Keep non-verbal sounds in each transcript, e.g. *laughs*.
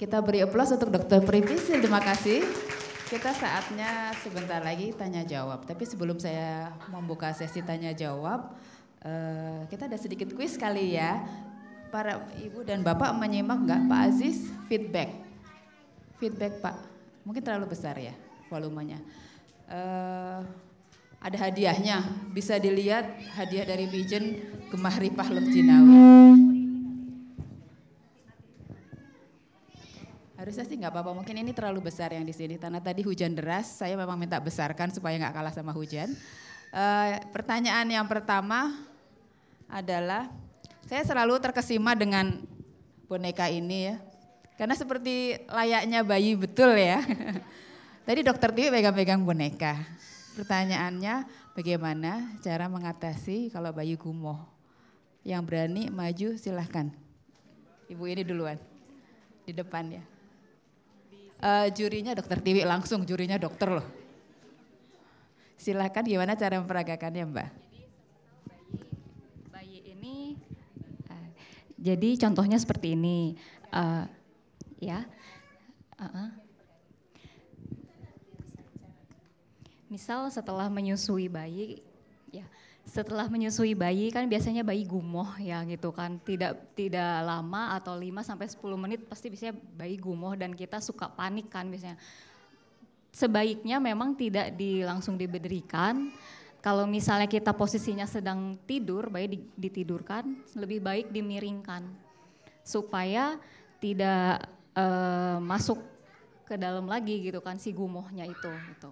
Kita beri aplaus untuk Dr. Pripisil, terima kasih. Kita saatnya sebentar lagi tanya jawab. Tapi sebelum saya membuka sesi tanya jawab, uh, kita ada sedikit kuis kali ya. Para ibu dan bapak menyimak nggak Pak Aziz feedback? Feedback Pak, mungkin terlalu besar ya volumenya. Uh, ada hadiahnya, bisa dilihat hadiah dari Vision Gemah Ripah Jinawi. Harusnya sih nggak apa-apa, mungkin ini terlalu besar yang di sini. Karena tadi hujan deras, saya memang minta besarkan supaya nggak kalah sama hujan. Uh, pertanyaan yang pertama adalah, saya selalu terkesima dengan boneka ini ya. Karena seperti layaknya bayi betul ya. *laughs* Tadi dokter Tiwi pegang-pegang boneka. Pertanyaannya bagaimana cara mengatasi kalau bayi gumoh? Yang berani maju silahkan. Ibu ini duluan di depan ya. Uh, jurinya dokter Tiwi langsung, jurinya dokter loh. Silahkan gimana cara memperagakannya Mbak? Bayi ini, uh, jadi contohnya seperti ini, uh, ya. Uh -uh. Misal setelah menyusui bayi, setelah menyusui bayi kan biasanya bayi gumoh ya gitu kan. Tidak tidak lama atau 5 sampai 10 menit pasti biasanya bayi gumoh dan kita suka panik kan biasanya. Sebaiknya memang tidak di langsung diberikan. Kalau misalnya kita posisinya sedang tidur, bayi ditidurkan, lebih baik dimiringkan supaya tidak uh, masuk ke dalam lagi gitu kan si gumohnya itu gitu.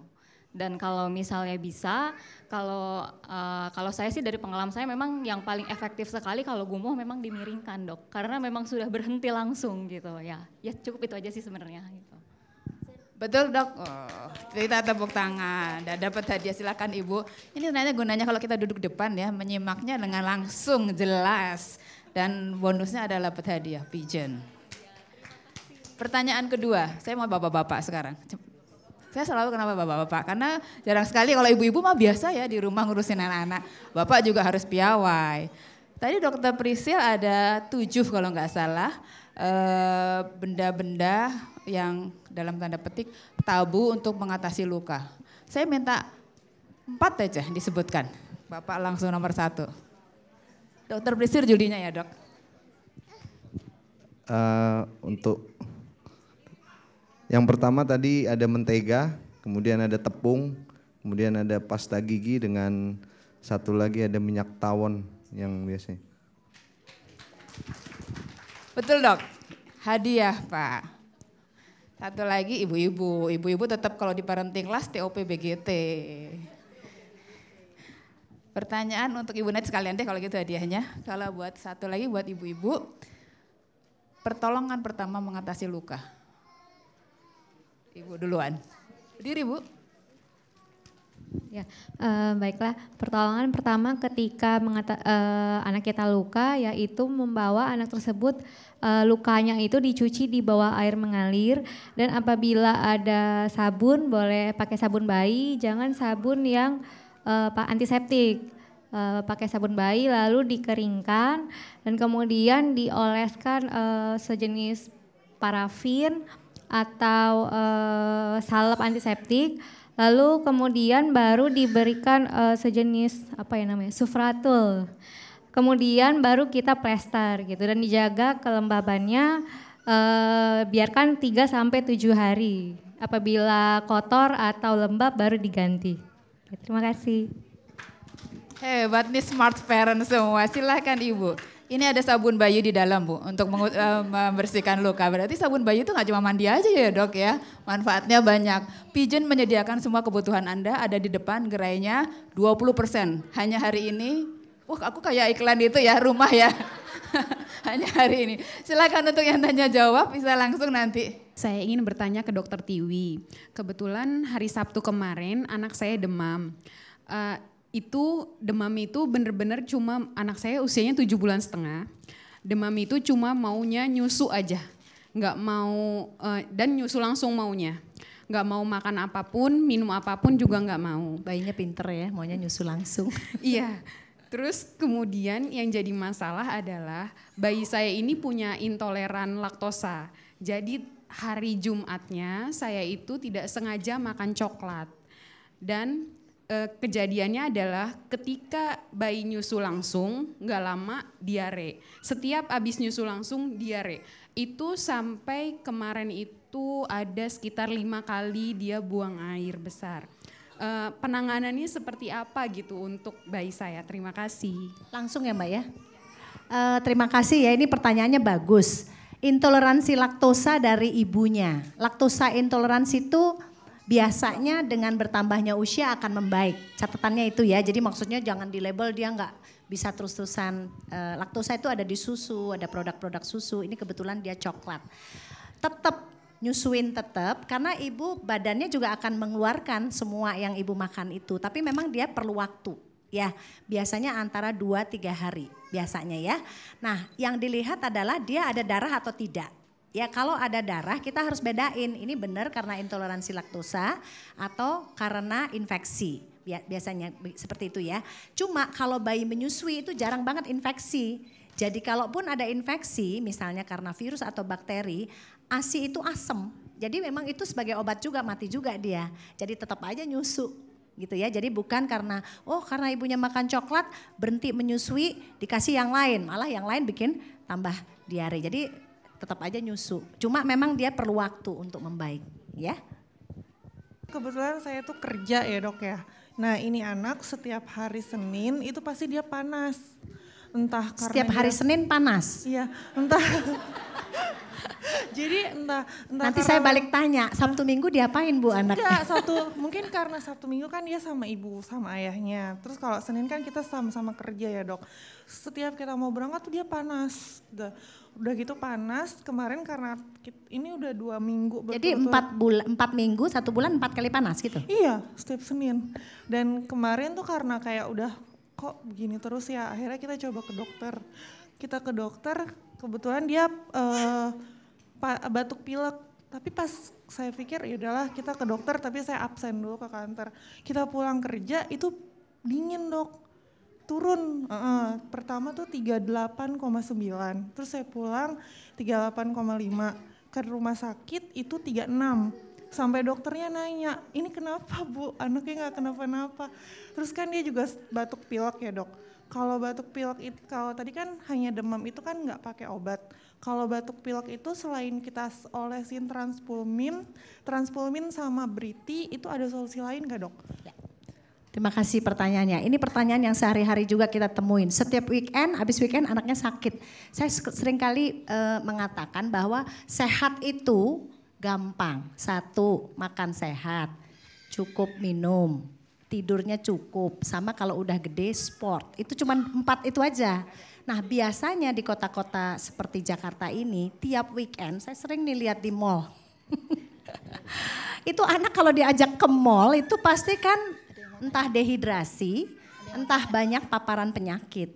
Dan kalau misalnya bisa, kalau uh, kalau saya sih dari pengalaman saya memang yang paling efektif sekali kalau gumuh memang dimiringkan dok, karena memang sudah berhenti langsung gitu ya. Ya cukup itu aja sih sebenarnya. Gitu. Betul dok, oh, kita tepuk tangan dan dapat hadiah silakan ibu. Ini ternyata gunanya kalau kita duduk depan ya, menyimaknya dengan langsung jelas dan bonusnya adalah dapat hadiah pigeon. Pertanyaan kedua, saya mau bapak-bapak sekarang. Saya selalu kenapa bapak-bapak, karena jarang sekali kalau ibu-ibu mah biasa ya di rumah ngurusin anak-anak. Bapak juga harus piawai. Tadi dokter Prisil ada tujuh kalau nggak salah eh, benda-benda yang dalam tanda petik tabu untuk mengatasi luka. Saya minta empat aja disebutkan. Bapak langsung nomor satu. Dokter Prisil judinya ya dok. Uh, untuk yang pertama tadi ada mentega, kemudian ada tepung, kemudian ada pasta gigi dengan satu lagi ada minyak tawon yang biasanya. Betul dok, hadiah pak. Satu lagi ibu-ibu, ibu-ibu tetap kalau di parenting class TOP BGT. Pertanyaan untuk ibu net sekalian deh kalau gitu hadiahnya. Kalau buat satu lagi buat ibu-ibu, pertolongan pertama mengatasi luka. Ibu duluan. Diri Bu. Ya, uh, baiklah. Pertolongan pertama ketika mengata, uh, anak kita luka, yaitu membawa anak tersebut uh, lukanya itu dicuci di bawah air mengalir dan apabila ada sabun boleh pakai sabun bayi, jangan sabun yang uh, antiseptik. Uh, pakai sabun bayi lalu dikeringkan dan kemudian dioleskan sejenis parafin atau uh, salep antiseptik. Lalu kemudian baru diberikan uh, sejenis apa ya namanya sufratul. Kemudian baru kita plester gitu dan dijaga kelembabannya uh, biarkan 3 sampai 7 hari. Apabila kotor atau lembab baru diganti. Terima kasih. Hebat nih smart parent semua. Silahkan ibu ini ada sabun bayi di dalam Bu untuk uh, membersihkan luka. Berarti sabun bayi itu nggak cuma mandi aja ya dok ya. Manfaatnya banyak. Pigeon menyediakan semua kebutuhan Anda ada di depan gerainya 20%. Hanya hari ini, wah aku kayak iklan itu ya rumah ya. *laughs* Hanya hari ini. Silakan untuk yang tanya jawab bisa langsung nanti. Saya ingin bertanya ke dokter Tiwi. Kebetulan hari Sabtu kemarin anak saya demam. Uh, itu demam itu bener-bener cuma anak saya usianya tujuh bulan setengah. Demam itu cuma maunya nyusu aja, nggak mau uh, dan nyusu langsung maunya, nggak mau makan apa pun, minum apa pun juga nggak mau. Bayinya pinter ya, maunya nyusu langsung. *laughs* iya. Terus kemudian yang jadi masalah adalah bayi saya ini punya intoleran laktosa. Jadi hari Jumatnya saya itu tidak sengaja makan coklat dan eh, kejadiannya adalah ketika bayi nyusu langsung nggak lama diare. Setiap habis nyusu langsung diare. Itu sampai kemarin itu ada sekitar lima kali dia buang air besar. Eh, penanganannya seperti apa gitu untuk bayi saya? Terima kasih. Langsung ya Mbak ya. Eh, terima kasih ya ini pertanyaannya bagus. Intoleransi laktosa dari ibunya. Laktosa intoleransi itu biasanya dengan bertambahnya usia akan membaik. Catatannya itu ya. Jadi maksudnya jangan di label dia nggak bisa terus-terusan. Eh, laktosa itu ada di susu, ada produk-produk susu. Ini kebetulan dia coklat. Tetap nyusuin tetap karena ibu badannya juga akan mengeluarkan semua yang ibu makan itu. Tapi memang dia perlu waktu. Ya, biasanya antara 2-3 hari biasanya ya. Nah, yang dilihat adalah dia ada darah atau tidak. Ya kalau ada darah kita harus bedain ini benar karena intoleransi laktosa atau karena infeksi. Biasanya seperti itu ya. Cuma kalau bayi menyusui itu jarang banget infeksi. Jadi kalaupun ada infeksi misalnya karena virus atau bakteri, ASI itu asem. Jadi memang itu sebagai obat juga mati juga dia. Jadi tetap aja nyusu gitu ya. Jadi bukan karena oh karena ibunya makan coklat berhenti menyusui dikasih yang lain, malah yang lain bikin tambah diare. Jadi tetap aja nyusu. Cuma memang dia perlu waktu untuk membaik, ya. Kebetulan saya tuh kerja ya dok ya. Nah ini anak setiap hari Senin itu pasti dia panas. Entah karena Setiap hari dia, Senin panas? Iya, entah *laughs* Jadi entah, entah Nanti saya balik tanya, Sabtu Minggu diapain Bu anak? Enggak, Sabtu mungkin karena Sabtu Minggu kan dia sama ibu, sama ayahnya. Terus kalau Senin kan kita sama-sama kerja ya dok. Setiap kita mau berangkat tuh dia panas. Udah, udah gitu panas. Kemarin karena kita, ini udah dua minggu. Jadi empat bulan, empat minggu, satu bulan empat kali panas gitu? Iya, setiap Senin. Dan kemarin tuh karena kayak udah kok begini terus ya, akhirnya kita coba ke dokter. Kita ke dokter, kebetulan dia uh, batuk pilek. Tapi pas saya pikir ya udahlah kita ke dokter tapi saya absen dulu ke kantor. Kita pulang kerja itu dingin dok. Turun uh, pertama tuh 38,9 terus saya pulang 38,5 ke rumah sakit itu 36 sampai dokternya nanya ini kenapa bu? Anaknya nggak kenapa-napa. Terus kan dia juga batuk pilek ya dok kalau batuk pilek itu kalau tadi kan hanya demam itu kan nggak pakai obat kalau batuk pilek itu selain kita olesin transpulmin, transpulmin sama briti itu ada solusi lain gak dok? Ya. Terima kasih pertanyaannya. Ini pertanyaan yang sehari-hari juga kita temuin. Setiap weekend, habis weekend anaknya sakit. Saya sering kali uh, mengatakan bahwa sehat itu gampang. Satu, makan sehat, cukup minum, tidurnya cukup. Sama kalau udah gede sport. Itu cuma empat itu aja. Nah biasanya di kota-kota seperti Jakarta ini tiap weekend saya sering nih lihat di mall. *laughs* itu anak kalau diajak ke mall itu pasti kan entah dehidrasi, entah banyak paparan penyakit.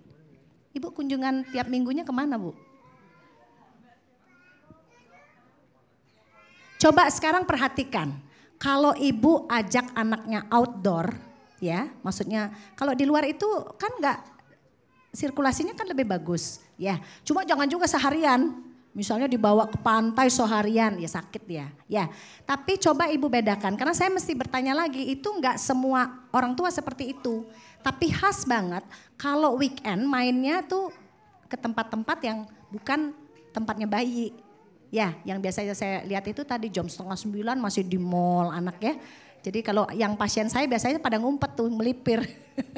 Ibu kunjungan tiap minggunya ke mana bu? Coba sekarang perhatikan, kalau ibu ajak anaknya outdoor, ya, maksudnya kalau di luar itu kan nggak sirkulasinya kan lebih bagus. Ya, cuma jangan juga seharian. Misalnya dibawa ke pantai seharian, ya sakit ya. Ya, tapi coba ibu bedakan, karena saya mesti bertanya lagi, itu nggak semua orang tua seperti itu. Tapi khas banget kalau weekend mainnya tuh ke tempat-tempat yang bukan tempatnya bayi. Ya, yang biasanya saya lihat itu tadi jam setengah sembilan masih di mall anak ya. Jadi kalau yang pasien saya biasanya pada ngumpet tuh melipir.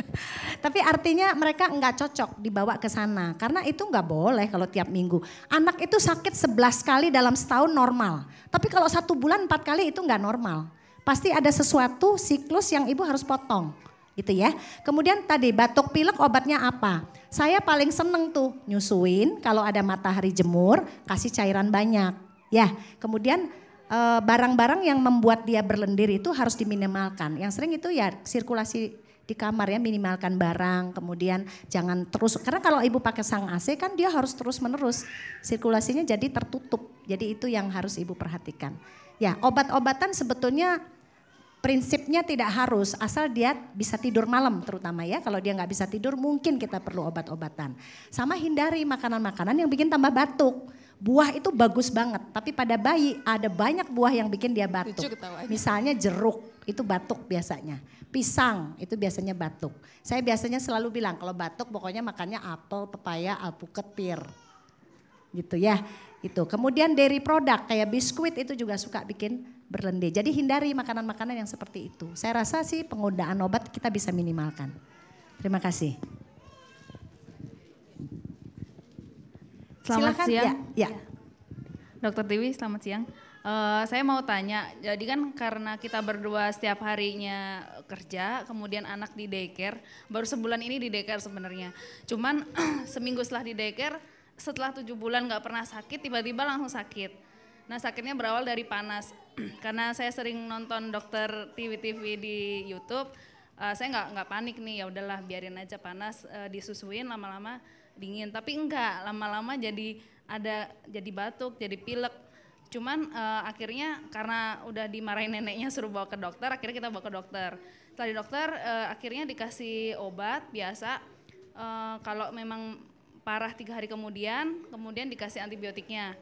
*laughs* Tapi artinya mereka enggak cocok dibawa ke sana karena itu enggak boleh kalau tiap minggu. Anak itu sakit 11 kali dalam setahun normal. Tapi kalau satu bulan empat kali itu enggak normal. Pasti ada sesuatu siklus yang ibu harus potong gitu ya. Kemudian tadi batuk pilek obatnya apa? Saya paling seneng tuh nyusuin kalau ada matahari jemur kasih cairan banyak. Ya, kemudian Eh, barang-barang yang membuat dia berlendir itu harus diminimalkan. Yang sering itu ya sirkulasi di kamar ya minimalkan barang, kemudian jangan terus karena kalau ibu pakai sang AC kan dia harus terus menerus sirkulasinya jadi tertutup. Jadi itu yang harus ibu perhatikan. Ya obat-obatan sebetulnya prinsipnya tidak harus asal dia bisa tidur malam terutama ya. Kalau dia nggak bisa tidur mungkin kita perlu obat-obatan. Sama hindari makanan-makanan yang bikin tambah batuk. Buah itu bagus banget tapi pada bayi ada banyak buah yang bikin dia batuk. misalnya jeruk itu batuk biasanya. Pisang itu biasanya batuk. Saya biasanya selalu bilang kalau batuk pokoknya makannya apel pepaya alpukat pir gitu ya itu kemudian dairy produk kayak biskuit itu juga suka bikin berlendir. Jadi hindari makanan-makanan yang seperti itu. Saya rasa sih penggunaan obat kita bisa minimalkan. Terima kasih. Selamat Silakan. siang. Ya, ya. Dokter Dewi, selamat siang. Eh, saya mau tanya, jadi kan karena kita berdua setiap harinya kerja, kemudian anak di daycare, baru sebulan ini di daycare sebenarnya. Cuman *clears throat* seminggu setelah di daycare, setelah tujuh bulan nggak pernah sakit, tiba-tiba langsung sakit. Nah sakitnya berawal dari panas. *clears throat* karena saya sering nonton dokter TV-TV di YouTube, uh, saya nggak nggak panik nih, ya udahlah biarin aja panas, uh, disusuin lama-lama dingin. Tapi enggak, lama-lama jadi ada jadi batuk, jadi pilek Cuman uh, akhirnya karena udah dimarahin neneknya suruh bawa ke dokter, akhirnya kita bawa ke dokter. Setelah di dokter uh, akhirnya dikasih obat biasa. Uh, kalau memang parah tiga hari kemudian, kemudian dikasih antibiotiknya.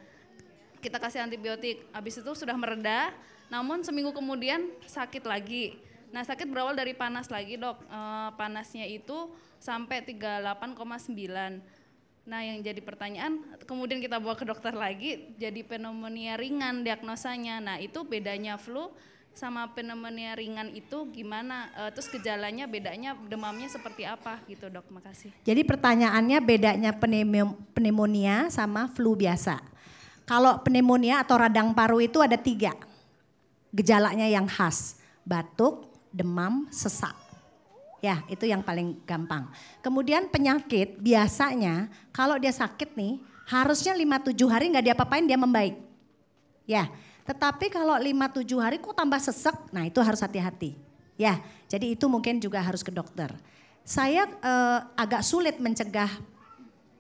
Kita kasih antibiotik, habis itu sudah mereda, namun seminggu kemudian sakit lagi. Nah sakit berawal dari panas lagi dok, uh, panasnya itu sampai 38,9 Nah yang jadi pertanyaan, kemudian kita bawa ke dokter lagi, jadi pneumonia ringan diagnosanya. Nah itu bedanya flu sama pneumonia ringan itu gimana? E, terus gejalanya bedanya demamnya seperti apa gitu dok? Makasih. Jadi pertanyaannya bedanya pneumonia sama flu biasa. Kalau pneumonia atau radang paru itu ada tiga gejalanya yang khas, batuk, demam, sesak. Ya, itu yang paling gampang. Kemudian penyakit biasanya kalau dia sakit nih harusnya 5-7 hari nggak diapa-apain dia membaik. Ya, tetapi kalau 5-7 hari kok tambah sesek, nah itu harus hati-hati. Ya, jadi itu mungkin juga harus ke dokter. Saya eh, agak sulit mencegah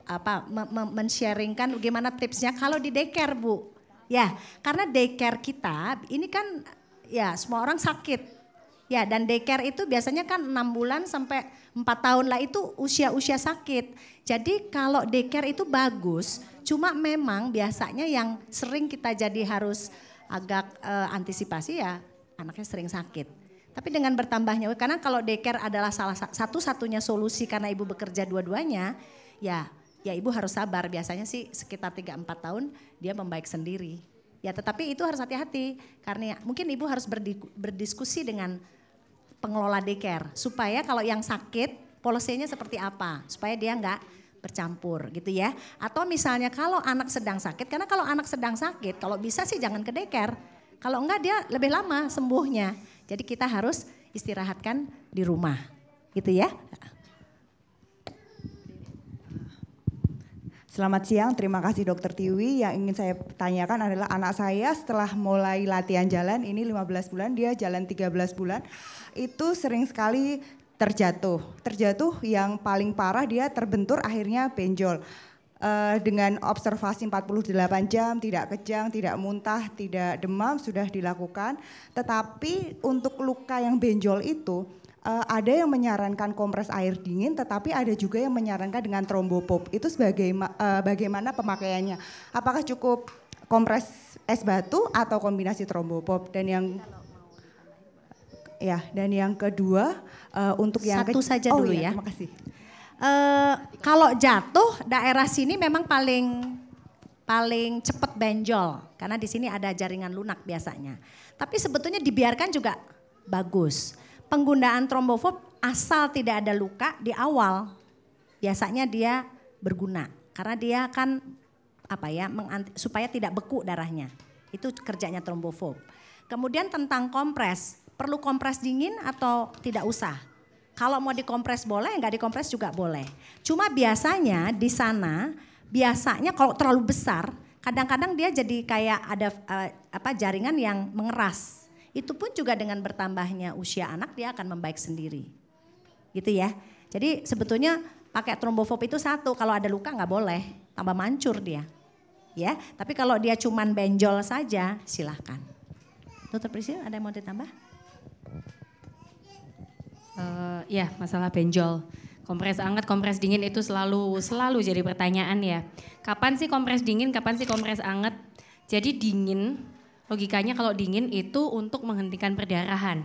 apa men-sharingkan bagaimana tipsnya kalau di daycare Bu. Ya, karena daycare kita ini kan ya semua orang sakit Ya dan daycare itu biasanya kan enam bulan sampai empat tahun lah itu usia-usia sakit. Jadi kalau daycare itu bagus, cuma memang biasanya yang sering kita jadi harus agak uh, antisipasi ya anaknya sering sakit. Tapi dengan bertambahnya, karena kalau daycare adalah salah satu-satunya solusi karena ibu bekerja dua-duanya, ya ya ibu harus sabar. Biasanya sih sekitar 3-4 tahun dia membaik sendiri. Ya tetapi itu harus hati-hati karena mungkin ibu harus berdiskusi dengan pengelola daycare supaya kalau yang sakit polisinya seperti apa supaya dia nggak bercampur gitu ya. Atau misalnya kalau anak sedang sakit karena kalau anak sedang sakit kalau bisa sih jangan ke daycare. Kalau enggak dia lebih lama sembuhnya. Jadi kita harus istirahatkan di rumah gitu ya. Selamat siang, terima kasih Dokter Tiwi. Yang ingin saya tanyakan adalah anak saya setelah mulai latihan jalan ini 15 bulan, dia jalan 13 bulan, itu sering sekali terjatuh. Terjatuh yang paling parah dia terbentur akhirnya benjol. Uh, dengan observasi 48 jam, tidak kejang, tidak muntah, tidak demam sudah dilakukan. Tetapi untuk luka yang benjol itu uh, ada yang menyarankan kompres air dingin, tetapi ada juga yang menyarankan dengan trombopop. Itu sebagai uh, bagaimana pemakaiannya? Apakah cukup kompres es batu atau kombinasi trombopop? Dan yang ya, dan yang kedua uh, untuk yang satu saja oh, dulu iya, ya. Terima kasih. Uh, kalau jatuh daerah sini memang paling paling cepat benjol karena di sini ada jaringan lunak biasanya. Tapi sebetulnya dibiarkan juga bagus penggunaan trombofob asal tidak ada luka di awal biasanya dia berguna karena dia kan apa ya supaya tidak beku darahnya. Itu kerjanya trombofob. Kemudian tentang kompres, perlu kompres dingin atau tidak usah? Kalau mau dikompres boleh, nggak dikompres juga boleh. Cuma biasanya di sana biasanya kalau terlalu besar, kadang-kadang dia jadi kayak ada uh, apa jaringan yang mengeras itu pun juga dengan bertambahnya usia anak dia akan membaik sendiri. Gitu ya. Jadi sebetulnya pakai trombofob itu satu, kalau ada luka nggak boleh, tambah mancur dia. Ya, tapi kalau dia cuman benjol saja silahkan. Dokter Priscil ada yang mau ditambah? Uh, ya, masalah benjol. Kompres hangat, kompres dingin itu selalu selalu jadi pertanyaan ya. Kapan sih kompres dingin, kapan sih kompres hangat? Jadi dingin, logikanya kalau dingin itu untuk menghentikan perdarahan.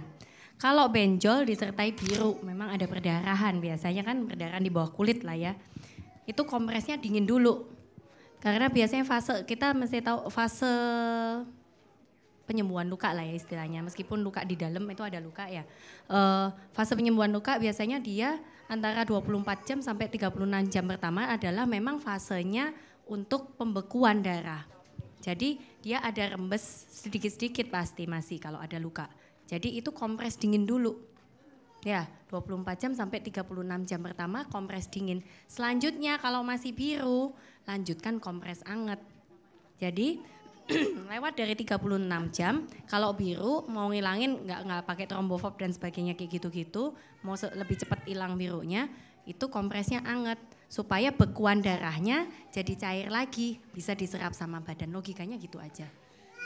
Kalau benjol disertai biru, memang ada perdarahan. Biasanya kan perdarahan di bawah kulit lah ya. Itu kompresnya dingin dulu. Karena biasanya fase kita mesti tahu fase penyembuhan luka lah ya istilahnya. Meskipun luka di dalam itu ada luka ya. Uh, fase penyembuhan luka biasanya dia antara 24 jam sampai 36 jam pertama adalah memang fasenya untuk pembekuan darah. Jadi dia ada rembes sedikit-sedikit pasti masih kalau ada luka. Jadi itu kompres dingin dulu. Ya, 24 jam sampai 36 jam pertama kompres dingin. Selanjutnya kalau masih biru, lanjutkan kompres anget. Jadi *clears throat* lewat dari 36 jam kalau biru mau ngilangin nggak nggak pakai trombofob dan sebagainya kayak gitu-gitu mau lebih cepat hilang birunya itu kompresnya anget. Supaya bekuan darahnya jadi cair lagi bisa diserap sama badan. Logikanya gitu aja.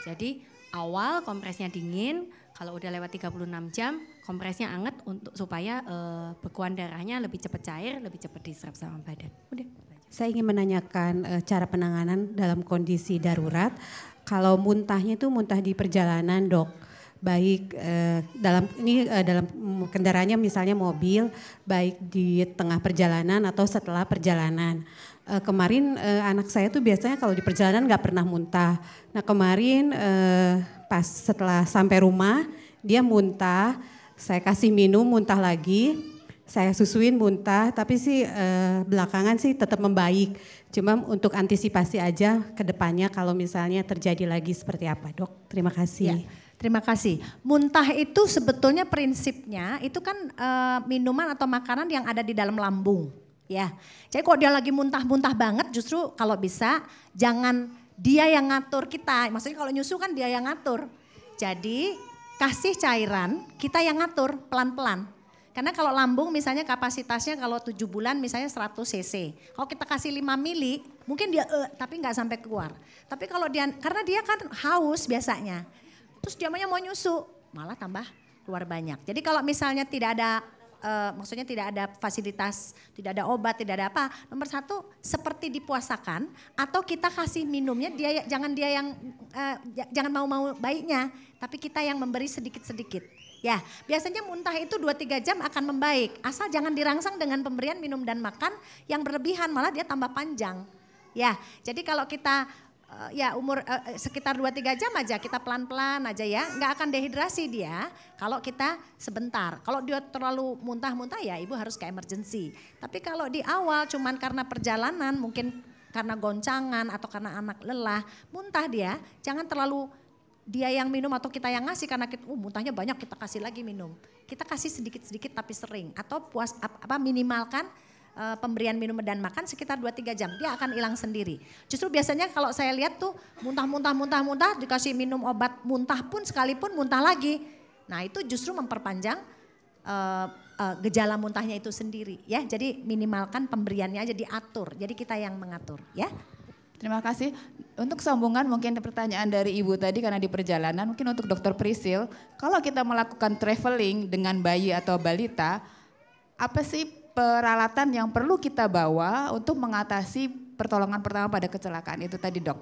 Jadi awal kompresnya dingin kalau udah lewat 36 jam kompresnya anget untuk supaya uh, bekuan darahnya lebih cepat cair lebih cepat diserap sama badan. Udah saya ingin menanyakan uh, cara penanganan dalam kondisi darurat kalau muntahnya itu muntah di perjalanan dok. Baik eh, dalam ini eh, dalam kendaraannya misalnya mobil baik di tengah perjalanan atau setelah perjalanan. Eh, kemarin eh, anak saya tuh biasanya kalau di perjalanan nggak pernah muntah. Nah kemarin eh, pas setelah sampai rumah dia muntah. Saya kasih minum muntah lagi saya susuin muntah tapi sih eh, belakangan sih tetap membaik Cuma untuk antisipasi aja ke depannya kalau misalnya terjadi lagi seperti apa dok. Terima kasih. Ya, terima kasih. Muntah itu sebetulnya prinsipnya itu kan e, minuman atau makanan yang ada di dalam lambung. Ya, jadi kalau dia lagi muntah-muntah banget justru kalau bisa jangan dia yang ngatur kita. Maksudnya kalau nyusu kan dia yang ngatur. Jadi kasih cairan kita yang ngatur pelan-pelan. Karena kalau lambung misalnya kapasitasnya kalau 7 bulan misalnya 100 cc. Kalau kita kasih 5 mili mungkin dia uh, tapi nggak sampai keluar. Tapi kalau dia karena dia kan haus biasanya. Terus dia mau nyusu malah tambah keluar banyak. Jadi kalau misalnya tidak ada uh, maksudnya tidak ada fasilitas, tidak ada obat, tidak ada apa. Nomor satu seperti dipuasakan atau kita kasih minumnya dia jangan dia yang uh, jangan mau mau baiknya, tapi kita yang memberi sedikit sedikit. Ya, biasanya muntah itu 2-3 jam akan membaik. Asal jangan dirangsang dengan pemberian minum dan makan yang berlebihan, malah dia tambah panjang. Ya, jadi kalau kita uh, ya umur uh, sekitar 2-3 jam aja kita pelan-pelan aja ya, nggak akan dehidrasi dia kalau kita sebentar. Kalau dia terlalu muntah-muntah ya ibu harus ke emergency. Tapi kalau di awal cuman karena perjalanan mungkin karena goncangan atau karena anak lelah, muntah dia, jangan terlalu dia yang minum atau kita yang ngasih karena kita uh, muntahnya banyak kita kasih lagi minum. Kita kasih sedikit-sedikit tapi sering atau puas apa minimalkan uh, pemberian minum dan makan sekitar 2-3 jam. Dia akan hilang sendiri. Justru biasanya kalau saya lihat tuh muntah-muntah muntah-muntah dikasih minum obat muntah pun sekalipun muntah lagi. Nah, itu justru memperpanjang uh, uh, gejala muntahnya itu sendiri ya. Jadi minimalkan pemberiannya aja diatur. Jadi kita yang mengatur ya. Terima kasih. Untuk sambungan mungkin pertanyaan dari Ibu tadi karena di perjalanan mungkin untuk Dokter Prisil, kalau kita melakukan traveling dengan bayi atau balita, apa sih peralatan yang perlu kita bawa untuk mengatasi pertolongan pertama pada kecelakaan itu tadi dok?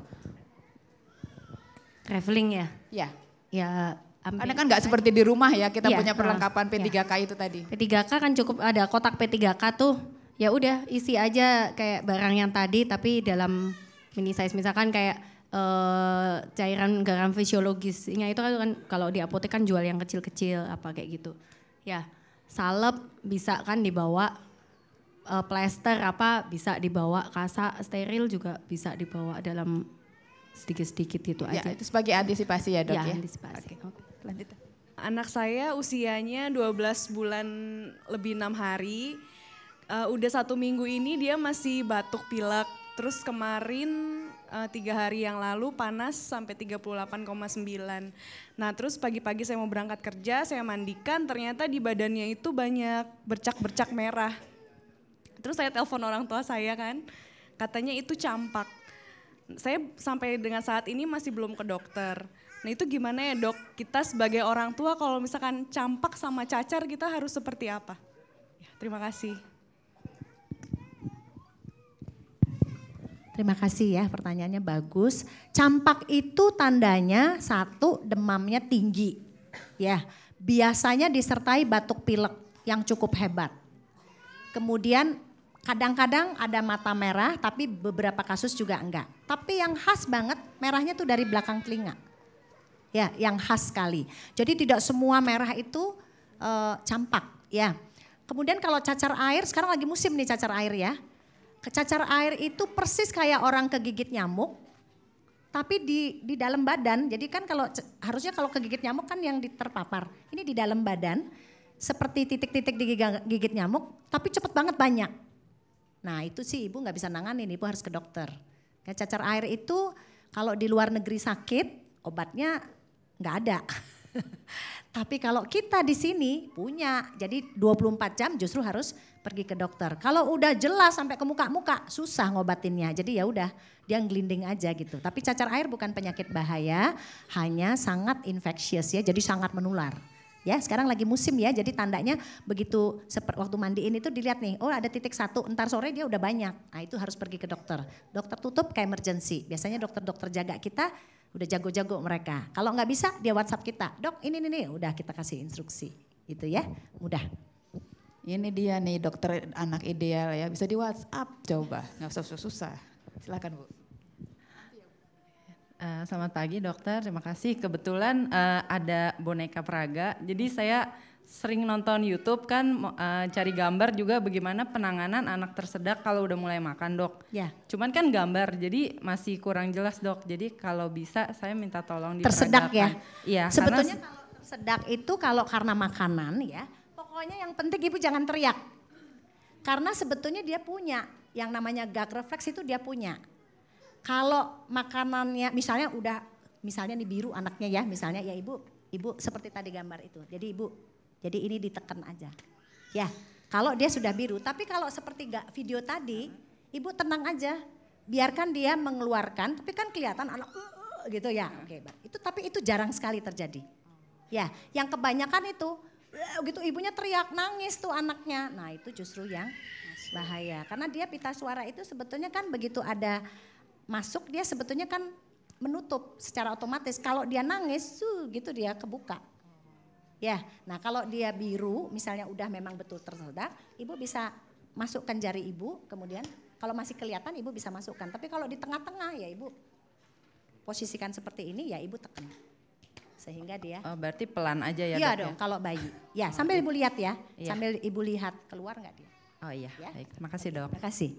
Traveling ya? Ya. Ya Ambil. Karena kan nggak seperti di rumah ya kita ya, punya perlengkapan P3K ya. itu tadi. P3K kan cukup ada kotak P3K tuh. Ya udah isi aja kayak barang yang tadi tapi dalam mini size misalkan kayak uh, cairan garam fisiologisnya itu kan kalau di apotek kan jual yang kecil-kecil apa kayak gitu. Ya, salep bisa kan dibawa uh, plester apa bisa dibawa kasa steril juga bisa dibawa dalam sedikit-sedikit gitu ya, aja. itu sebagai antisipasi ya dok ya? ya? antisipasi. Oke, lanjut. Anak saya usianya 12 bulan lebih enam hari. Uh, udah satu minggu ini dia masih batuk pilek Terus kemarin uh, tiga hari yang lalu panas sampai 38,9. Nah terus pagi-pagi saya mau berangkat kerja, saya mandikan ternyata di badannya itu banyak bercak-bercak merah. Terus saya telepon orang tua saya kan, katanya itu campak. Saya sampai dengan saat ini masih belum ke dokter. Nah itu gimana ya dok, kita sebagai orang tua kalau misalkan campak sama cacar kita harus seperti apa? Ya, terima kasih. Terima kasih ya pertanyaannya bagus. Campak itu tandanya satu demamnya tinggi. Ya, biasanya disertai batuk pilek yang cukup hebat. Kemudian kadang-kadang ada mata merah tapi beberapa kasus juga enggak. Tapi yang khas banget merahnya tuh dari belakang telinga. Ya, yang khas sekali. Jadi tidak semua merah itu uh, campak ya. Kemudian kalau cacar air, sekarang lagi musim nih cacar air ya Kecacar air itu persis kayak orang kegigit nyamuk, tapi di di dalam badan. Jadi kan kalau harusnya kalau kegigit nyamuk kan yang terpapar. Ini di dalam badan seperti titik-titik digigit nyamuk, tapi cepet banget banyak. Nah itu sih ibu nggak bisa nanganin, ibu harus ke dokter. Cacar air itu kalau di luar negeri sakit, obatnya nggak ada. *laughs* *laughs* Tapi kalau kita di sini punya, jadi 24 jam justru harus pergi ke dokter. Kalau udah jelas sampai ke muka-muka, susah ngobatinnya. Jadi ya udah, dia ngelinding aja gitu. Tapi cacar air bukan penyakit bahaya, hanya sangat infectious ya, jadi sangat menular. Ya, sekarang lagi musim ya, jadi tandanya begitu waktu mandiin itu dilihat nih, oh ada titik satu, entar sore dia udah banyak. Nah itu harus pergi ke dokter. Dokter tutup kayak emergency. Biasanya dokter-dokter jaga kita udah jago-jago mereka. Kalau nggak bisa dia WhatsApp kita, dok ini nih, udah kita kasih instruksi, gitu ya, mudah. Ini dia nih dokter anak ideal ya, bisa di WhatsApp coba, nggak usah susah-susah. Silakan bu. Uh, selamat pagi dokter, terima kasih. Kebetulan uh, ada boneka Praga, jadi saya sering nonton YouTube kan uh, cari gambar juga bagaimana penanganan anak tersedak kalau udah mulai makan dok. Ya. Cuman kan gambar jadi masih kurang jelas dok. Jadi kalau bisa saya minta tolong Tersedak ya? Iya. Sebetulnya karena, kalau tersedak itu kalau karena makanan ya, pokoknya yang penting ibu jangan teriak. Karena sebetulnya dia punya yang namanya gag refleks itu dia punya. Kalau makanannya misalnya udah misalnya nih biru anaknya ya, misalnya ya ibu ibu seperti tadi gambar itu. Jadi ibu jadi ini ditekan aja. Ya, kalau dia sudah biru, tapi kalau seperti gak video tadi, ibu tenang aja, biarkan dia mengeluarkan, tapi kan kelihatan anak uh, gitu ya. Oke, itu tapi itu jarang sekali terjadi. Ya, yang kebanyakan itu gitu ibunya teriak nangis tuh anaknya. Nah, itu justru yang bahaya. Karena dia pita suara itu sebetulnya kan begitu ada masuk dia sebetulnya kan menutup secara otomatis. Kalau dia nangis, uh, gitu dia kebuka. Ya, nah kalau dia biru misalnya udah memang betul tersedak, ibu bisa masukkan jari ibu, kemudian kalau masih kelihatan ibu bisa masukkan. Tapi kalau di tengah-tengah ya ibu posisikan seperti ini ya ibu tekan. Sehingga dia Oh, berarti pelan aja ya, Iya dok, dong, ya? kalau bayi. Ya, sambil ibu lihat ya. Iya. Sambil ibu lihat keluar nggak dia. Oh iya, Ya. baik. Terima kasih dok. Terima kasih.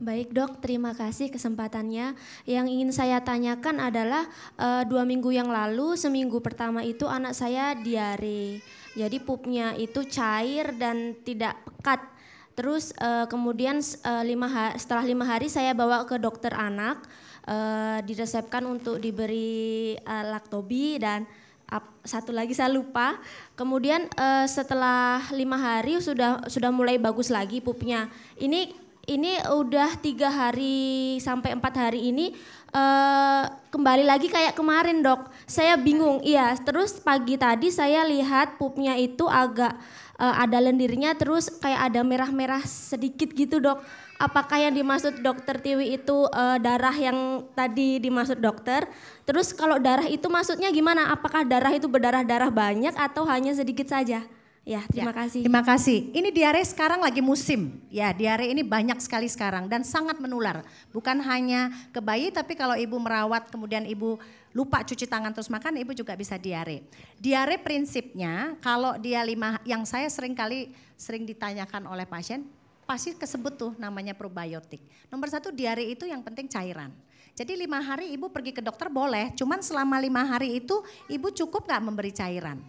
Baik dok, terima kasih kesempatannya. Yang ingin saya tanyakan adalah uh, dua minggu yang lalu, seminggu pertama itu anak saya diare. Jadi pupnya itu cair dan tidak pekat. Terus uh, kemudian uh, lima ha- setelah lima hari saya bawa ke dokter anak, uh, diresepkan untuk diberi uh, laktobi dan ap- satu lagi saya lupa. Kemudian uh, setelah lima hari sudah sudah mulai bagus lagi pupnya. Ini ini udah tiga hari sampai empat hari ini uh, kembali lagi kayak kemarin dok. Saya bingung, iya. Terus pagi tadi saya lihat pupnya itu agak uh, ada lendirnya, terus kayak ada merah-merah sedikit gitu dok. Apakah yang dimaksud dokter Tiwi itu uh, darah yang tadi dimaksud dokter? Terus kalau darah itu maksudnya gimana? Apakah darah itu berdarah-darah banyak atau hanya sedikit saja? Ya, terima Ya, kasih. Terima kasih. Ini diare sekarang lagi musim. Ya, diare ini banyak sekali sekarang dan sangat menular. Bukan hanya ke bayi tapi kalau ibu merawat kemudian ibu lupa cuci tangan terus makan, ibu juga bisa diare. Diare prinsipnya kalau dia lima yang saya sering kali sering ditanyakan oleh pasien, pasti kesebut tuh namanya probiotik. Nomor satu diare itu yang penting cairan. Jadi lima hari ibu pergi ke dokter boleh, cuman selama lima hari itu ibu cukup nggak memberi cairan.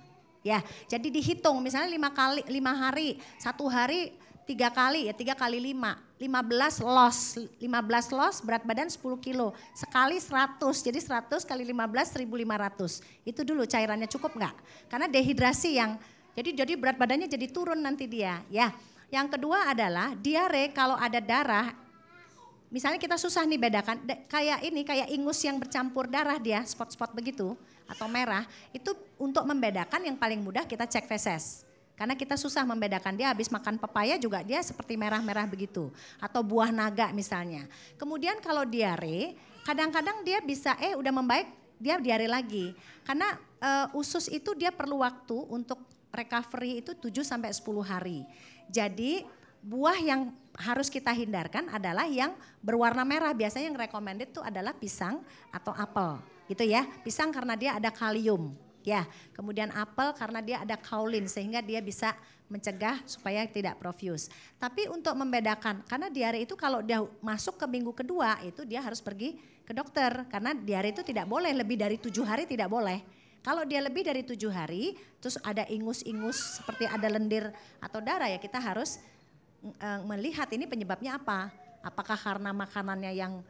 Ya, jadi dihitung misalnya lima kali, lima hari, satu hari tiga kali ya tiga kali lima, lima belas loss, lima belas loss berat badan 10 kilo, sekali 100, jadi 100 kali 15 1500. Itu dulu cairannya cukup nggak? Karena dehidrasi yang, jadi jadi berat badannya jadi turun nanti dia. Ya, yang kedua adalah diare kalau ada darah misalnya kita susah nih bedakan da- kayak ini kayak ingus yang bercampur darah dia spot-spot begitu atau merah itu untuk membedakan yang paling mudah kita cek feses. Karena kita susah membedakan dia habis makan pepaya juga dia seperti merah-merah begitu atau buah naga misalnya. Kemudian kalau diare kadang-kadang dia bisa eh udah membaik dia diare lagi. Karena eh, usus itu dia perlu waktu untuk recovery itu 7 sampai 10 hari. Jadi buah yang harus kita hindarkan adalah yang berwarna merah. Biasanya yang recommended itu adalah pisang atau apel gitu ya. Pisang karena dia ada kalium ya. Kemudian apel karena dia ada kaolin sehingga dia bisa mencegah supaya tidak profuse. Tapi untuk membedakan karena diare itu kalau dia masuk ke minggu kedua itu dia harus pergi ke dokter karena diare itu tidak boleh lebih dari tujuh hari tidak boleh. Kalau dia lebih dari tujuh hari, terus ada ingus-ingus seperti ada lendir atau darah ya kita harus eh, melihat ini penyebabnya apa. Apakah karena makanannya yang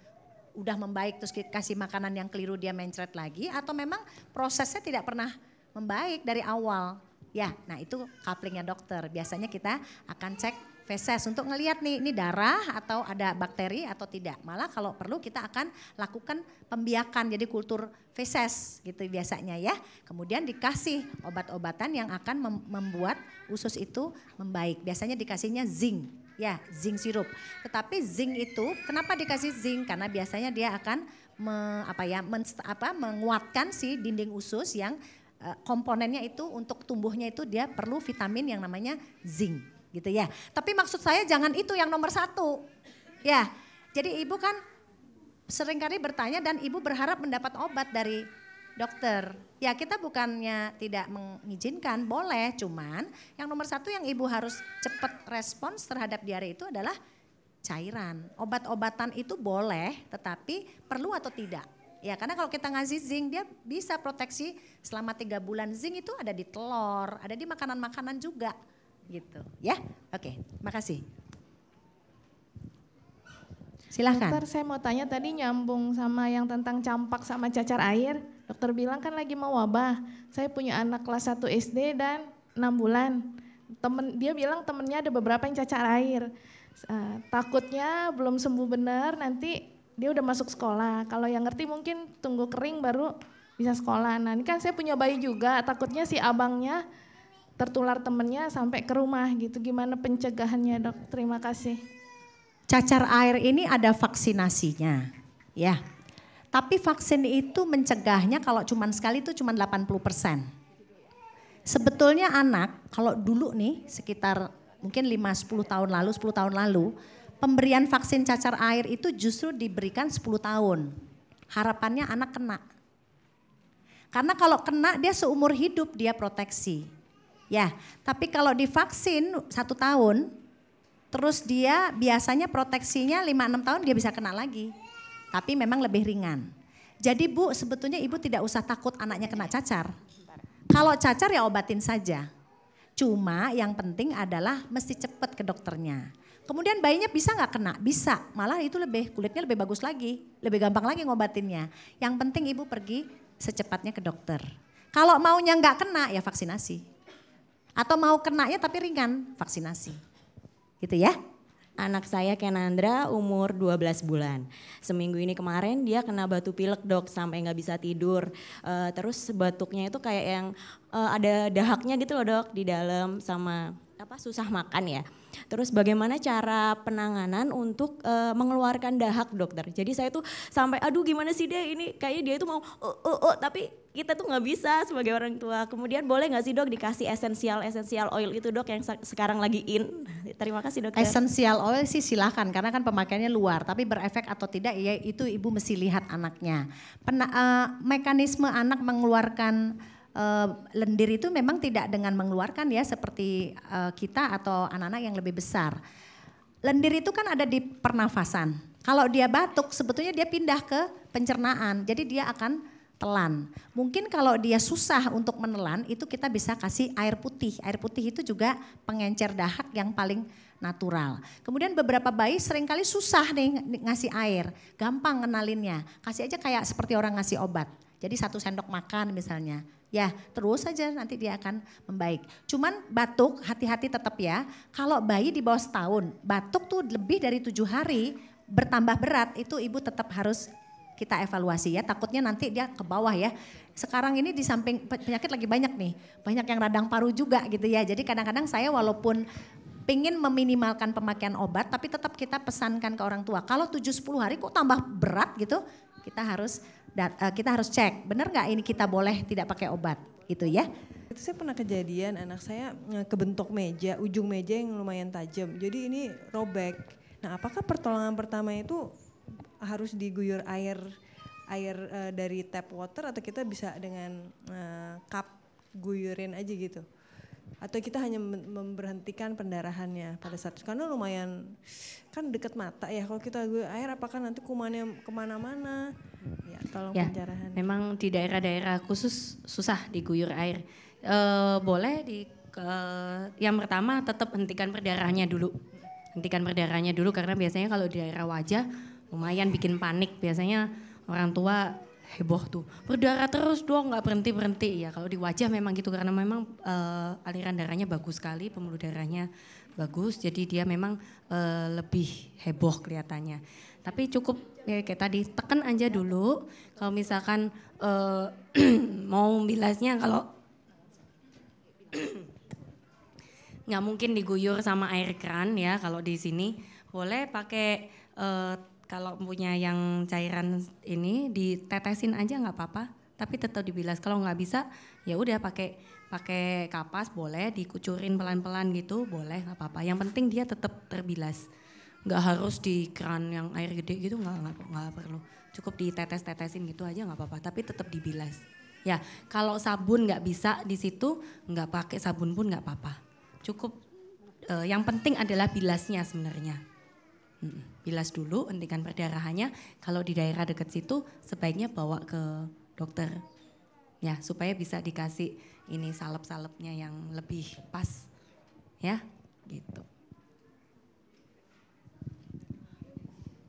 udah membaik terus kasih makanan yang keliru dia mencret lagi atau memang prosesnya tidak pernah membaik dari awal. Ya, nah itu couplingnya dokter. Biasanya kita akan cek feses untuk ngelihat nih ini darah atau ada bakteri atau tidak. Malah kalau perlu kita akan lakukan pembiakan jadi kultur feses gitu biasanya ya. Kemudian dikasih obat-obatan yang akan mem- membuat usus itu membaik. Biasanya dikasihnya zinc ya zinc sirup. Tetapi zinc itu kenapa dikasih zinc? Karena biasanya dia akan me, apa ya menst- apa menguatkan si dinding usus yang eh, komponennya itu untuk tumbuhnya itu dia perlu vitamin yang namanya zinc gitu ya. Tapi maksud saya jangan itu yang nomor satu. Ya, jadi ibu kan sering kali bertanya dan ibu berharap mendapat obat dari dokter. Ya kita bukannya tidak mengizinkan, boleh. Cuman yang nomor satu yang ibu harus cepat respons terhadap diare itu adalah cairan. Obat-obatan itu boleh, tetapi perlu atau tidak. Ya karena kalau kita ngasih zinc dia bisa proteksi selama tiga bulan. Zinc itu ada di telur, ada di makanan-makanan juga gitu. Ya, oke, makasih. Silahkan. Dokter saya mau tanya tadi nyambung sama yang tentang campak sama cacar air. Dokter bilang kan lagi mau wabah. Saya punya anak kelas 1 SD dan 6 bulan. Temen, dia bilang temennya ada beberapa yang cacar air. Uh, takutnya belum sembuh benar nanti dia udah masuk sekolah. Kalau yang ngerti mungkin tunggu kering baru bisa sekolah. Nah ini kan saya punya bayi juga, takutnya si abangnya tertular temennya sampai ke rumah gitu. Gimana pencegahannya dok? Terima kasih. Cacar air ini ada vaksinasinya, ya. Tapi vaksin itu mencegahnya kalau cuma sekali itu cuma 80 persen. Sebetulnya anak kalau dulu nih sekitar mungkin 5-10 tahun lalu, 10 tahun lalu, pemberian vaksin cacar air itu justru diberikan 10 tahun. Harapannya anak kena. Karena kalau kena dia seumur hidup dia proteksi. Ya, tapi kalau divaksin satu tahun, terus dia biasanya proteksinya 5-6 tahun dia bisa kena lagi. Tapi memang lebih ringan. Jadi Bu sebetulnya ibu tidak usah takut anaknya kena cacar. Kalau cacar ya obatin saja. Cuma yang penting adalah mesti cepat ke dokternya. Kemudian bayinya bisa nggak kena? Bisa, malah itu lebih kulitnya lebih bagus lagi, lebih gampang lagi ngobatinnya. Yang penting ibu pergi secepatnya ke dokter. Kalau maunya nggak kena ya vaksinasi. Atau mau kenanya tapi ringan, vaksinasi. Gitu ya. Anak saya Kenandra umur 12 bulan. Seminggu ini kemarin dia kena batu pilek dok sampai nggak bisa tidur. Eh, terus batuknya itu kayak yang eh, ada dahaknya gitu loh dok di dalam sama apa susah makan ya. Terus bagaimana cara penanganan untuk eh, mengeluarkan dahak dokter? Jadi saya tuh sampai aduh gimana sih dia ini kayaknya dia itu mau oh, oh, oh, tapi kita tuh nggak bisa sebagai orang tua. Kemudian boleh nggak sih dok dikasih esensial esensial oil itu dok yang se- sekarang lagi in? Terima kasih dokter. Essential oil sih silahkan karena kan pemakaiannya luar, tapi berefek atau tidak ya itu ibu mesti lihat anaknya. Pena, eh, mekanisme anak mengeluarkan eh, lendir itu memang tidak dengan mengeluarkan ya seperti eh, kita atau anak-anak yang lebih besar. Lendir itu kan ada di pernafasan. Kalau dia batuk sebetulnya dia pindah ke pencernaan, jadi dia akan telan. Mungkin kalau dia susah untuk menelan itu kita bisa kasih air putih. Air putih itu juga pengencer dahak yang paling natural. Kemudian beberapa bayi sering kali susah nih ng- ngasih air, gampang ngenalinnya. Kasih aja kayak seperti orang ngasih obat. Jadi satu sendok makan misalnya. Ya terus saja nanti dia akan membaik. Cuman batuk hati-hati tetap ya. Kalau bayi di bawah setahun, batuk tuh lebih dari tujuh hari bertambah berat itu ibu tetap harus kita evaluasi ya. Takutnya nanti dia ke bawah ya. Sekarang ini di samping penyakit lagi banyak nih. Banyak yang radang paru juga gitu ya. Jadi kadang-kadang saya walaupun pingin meminimalkan pemakaian obat tapi tetap kita pesankan ke orang tua. Kalau 7-10 hari kok tambah berat gitu, kita harus eh, kita harus cek benar nggak ini kita boleh tidak pakai obat gitu ya. Itu saya pernah kejadian anak saya eh, kebentuk meja, ujung meja yang lumayan tajam. Jadi ini robek. Nah apakah pertolongan pertama itu harus diguyur air air uh, dari tap water atau kita bisa dengan uh, cup guyurin aja gitu? Atau kita hanya memberhentikan pendarahannya pada saat itu? Karena lumayan kan dekat mata ya. Kalau kita gue air apakah nanti kumannya ke mana-mana? Ya tolong ya, memang di daerah-daerah khusus susah diguyur air. E, boleh di ke, yang pertama tetap hentikan perdarahannya dulu. Hentikan perdarahannya dulu karena biasanya kalau di daerah wajah lumayan bikin panik. Biasanya orang tua heboh tuh. Berdarah terus dong nggak berhenti berhenti ya kalau di wajah memang gitu karena memang uh, aliran darahnya bagus sekali pembuluh darahnya bagus jadi dia memang uh, lebih heboh kelihatannya. Tapi cukup ya kayak tadi tekan aja dulu. Kalau misalkan uh, *clears throat* mau bilasnya kalau nggak mungkin diguyur sama air keran ya kalau di sini. Boleh pakai uh, kalau punya yang cairan ini ditetesin aja nggak apa-apa, tapi tetap dibilas. Kalau nggak bisa, ya udah pakai pakai kapas boleh, dikucurin pelan-pelan gitu boleh nggak apa-apa. Yang penting dia tetap terbilas. Nggak harus di keran yang air gede gitu nggak nggak perlu. Cukup ditetes-tetesin gitu aja nggak apa-apa, tapi tetap dibilas. Ya, kalau sabun nggak bisa di situ nggak pakai sabun pun nggak apa-apa. Cukup eh, yang penting adalah bilasnya sebenarnya. Bilas dulu, hentikan perdarahannya. Kalau di daerah dekat situ sebaiknya bawa ke dokter. Ya, supaya bisa dikasih ini salep-salepnya yang lebih pas. Ya, gitu.